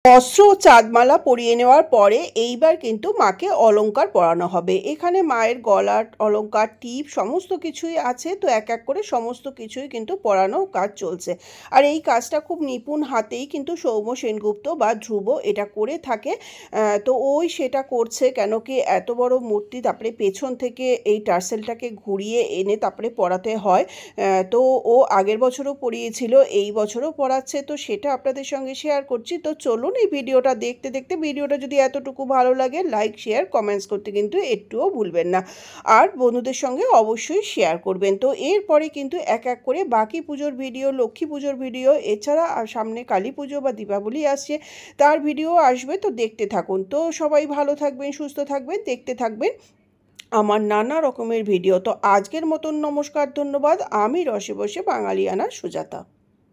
অস্ত্র চাঁদমালা পরিয়ে নেওয়ার পরে এইবার কিন্তু মাকে অলংকার পরানো হবে। এখানে মায়ের গলার অলঙ্কার টিপ সমস্ত কিছুই আছে। তো এক এক করে সমস্ত কিছুই কিন্তু পরানো কাজ চলছে। আর এই কাজটা খুব নিপুণ হাতেই কিন্তু সৌম্য সেনগুপ্ত বা ধ্রুব এটা করে থাকে। তো ওই সেটা করছে কেন কি এত বড় মূর্তি তারপরে পেছন থেকে এই টার্সেলটাকে ঘুরিয়ে এনে তারপরে পরাতে হয়। তো ও আগের বছরও পরিয়েছিল, এই বছরও পড়াচ্ছে তো সেটা আপনাদের সঙ্গে শেয়ার করছি। তো চলুন এই ভিডিওটা দেখতে দেখতে ভিডিওটা যদি এতটুকু ভালো লাগে লাইক শেয়ার কমেন্টস করতে কিন্তু একটুও ভুলবেন না। আর বন্ধুদের সঙ্গে অবশ্যই শেয়ার করবেন। তো এরপরে কিন্তু এক এক করে বাকি পুজোর ভিডিও, লক্ষ্মী পুজোর ভিডিও, এছাড়া আর সামনে কালী পুজো বা দীপাবলি আসছে, তার ভিডিও আসবে, তো দেখতে থাকুন। তো সবাই ভালো থাকবেন, সুস্থ থাকবেন, দেখতে থাকবেন আমার নানা রকমের ভিডিও। তো আজকের মতন নমস্কার, ধন্যবাদ। আমি রসে বসে বাঙালিয়ানা সুজাতা।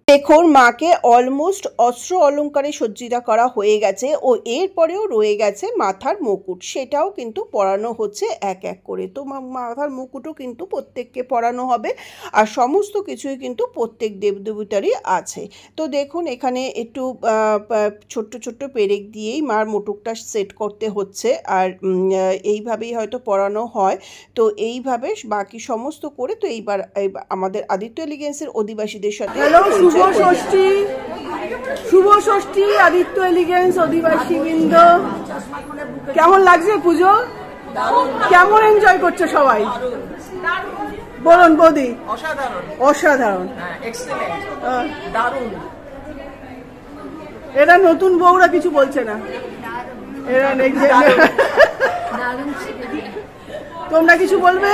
দেখুন মাকে অলমোস্ট অস্ত্র অলঙ্কারে সজ্জিতা করা হয়ে গেছে ও এরপরেও রয়ে গেছে মাথার মুকুট। সেটাও কিন্তু পরানো হচ্ছে এক এক করে। তো মাথার মুকুটও কিন্তু প্রত্যেককে পরানো হবে আর সমস্ত কিছুই কিন্তু প্রত্যেক দেবদেবতারই আছে। তো দেখুন এখানে একটু ছোট্ট ছোট্ট পেরেক দিয়েই মার মুটুকটা সেট করতে হচ্ছে আর এইভাবেই হয়তো পরানো হয়। তো এইভাবে বাকি সমস্ত করে তো এইবার আমাদের আদিত্য এলিগেন্সের অধিবাসীদের সাথে শুভ ষষ্ঠী শুভ ষষ্ঠী আদিত্য এলিগেন্স অধিবাসী বৃন্দ। কেমন লাগছে পুজো? কেমন এনজয় করছে সবাই? বলুন বৌদি। অসাধারণ। অসাধারণ। হ্যাঁ দারুণ। এরা নতুন বউরা কিছু বলছে না। এরা *laughs* তোমরা কিছু বলবে?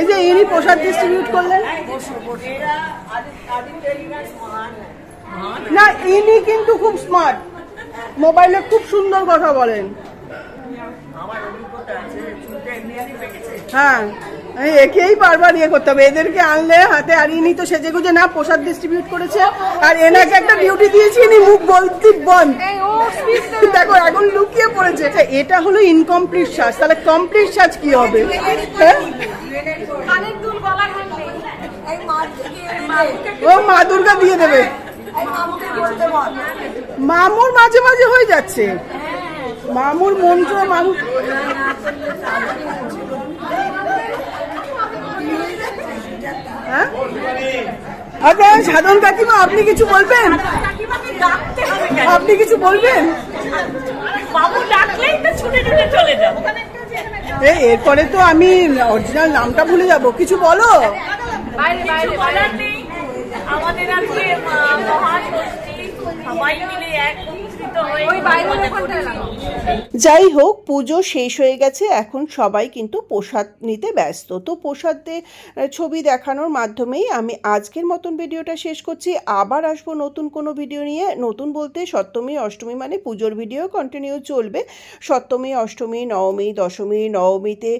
এই যে ইনি প্রসাদ ডিস্ট্রিবিউট করলেন। না ইনি কিন্তু খুব স্মার্ট মোবাইলে খুব সুন্দর কথা বলেন। হ্যাঁ। একেই বারবার ইয়ে করতে হবে এদেরকে আনলে হাতে আর ইনি তো সেজে গুজে না প্রসাদ ডিস্ট্রিবিউট করেছে আর এনাকে একটা ডিউটি দিয়েছি ইনি মুখ বলতে বন্ধ দেখো এখন লুকিয়ে পড়েছে আচ্ছা, এটা হলো ইনকমপ্লিট সাজ তাহলে কমপ্লিট সাজ কি হবে হ্যাঁ ও মা দুর্গা দিয়ে দেবে মামুর মাঝে মাঝে হয়ে যাচ্ছে মামুর মন্ত্র মামুর আচ্ছা সাধন কাকিমা আপনি কিছু বলবেন? আপনি কিছু বলবেন? এই এরপরে তো আমি অরিজিনাল নামটা ভুলে যাব। কিছু বলো? আমাদের আজকে মহাষষ্ঠী সবাই মিলে এক। যাই হোক, পুজো শেষ হয়ে গেছে, এখন সবাই কিন্তু প্রসাদ নিতে ব্যস্ত। তো প্রসাদে ছবি দেখানোর মাধ্যমেই আমি আজকের মতন ভিডিওটা শেষ করছি। আবার আসব নতুন কোনো ভিডিও নিয়ে। নতুন বলতে সপ্তমী, অষ্টমী মানে পুজোর ভিডিও কন্টিনিউ চলবে। সপ্তমী, অষ্টমী, নবমী, দশমী, নবমীতে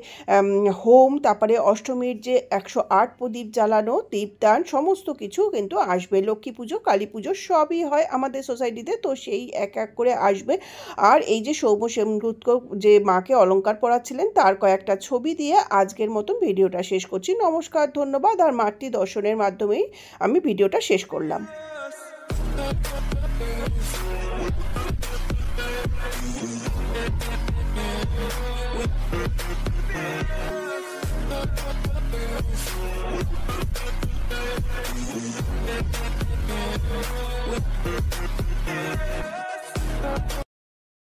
হোম, তারপরে অষ্টমীর যে একশো আট প্রদীপ জ্বালানো, দীপদান, সমস্ত কিছু কিন্তু আসবে। লক্ষ্মী পুজো, কালী পুজো সবই হয় আমাদের সোসাইটিতে তো সেই এক এক করে আসবে। আর এই যে সৌম সেনগুপ্ত যে মাকে অলঙ্কার পড়াচ্ছিলেন তার কয়েকটা ছবি দিয়ে আজকের মতন ভিডিওটা শেষ করছি। নমস্কার, ধন্যবাদ। আর মাতৃ দর্শনের মাধ্যমেই আমি ভিডিওটা শেষ করলাম।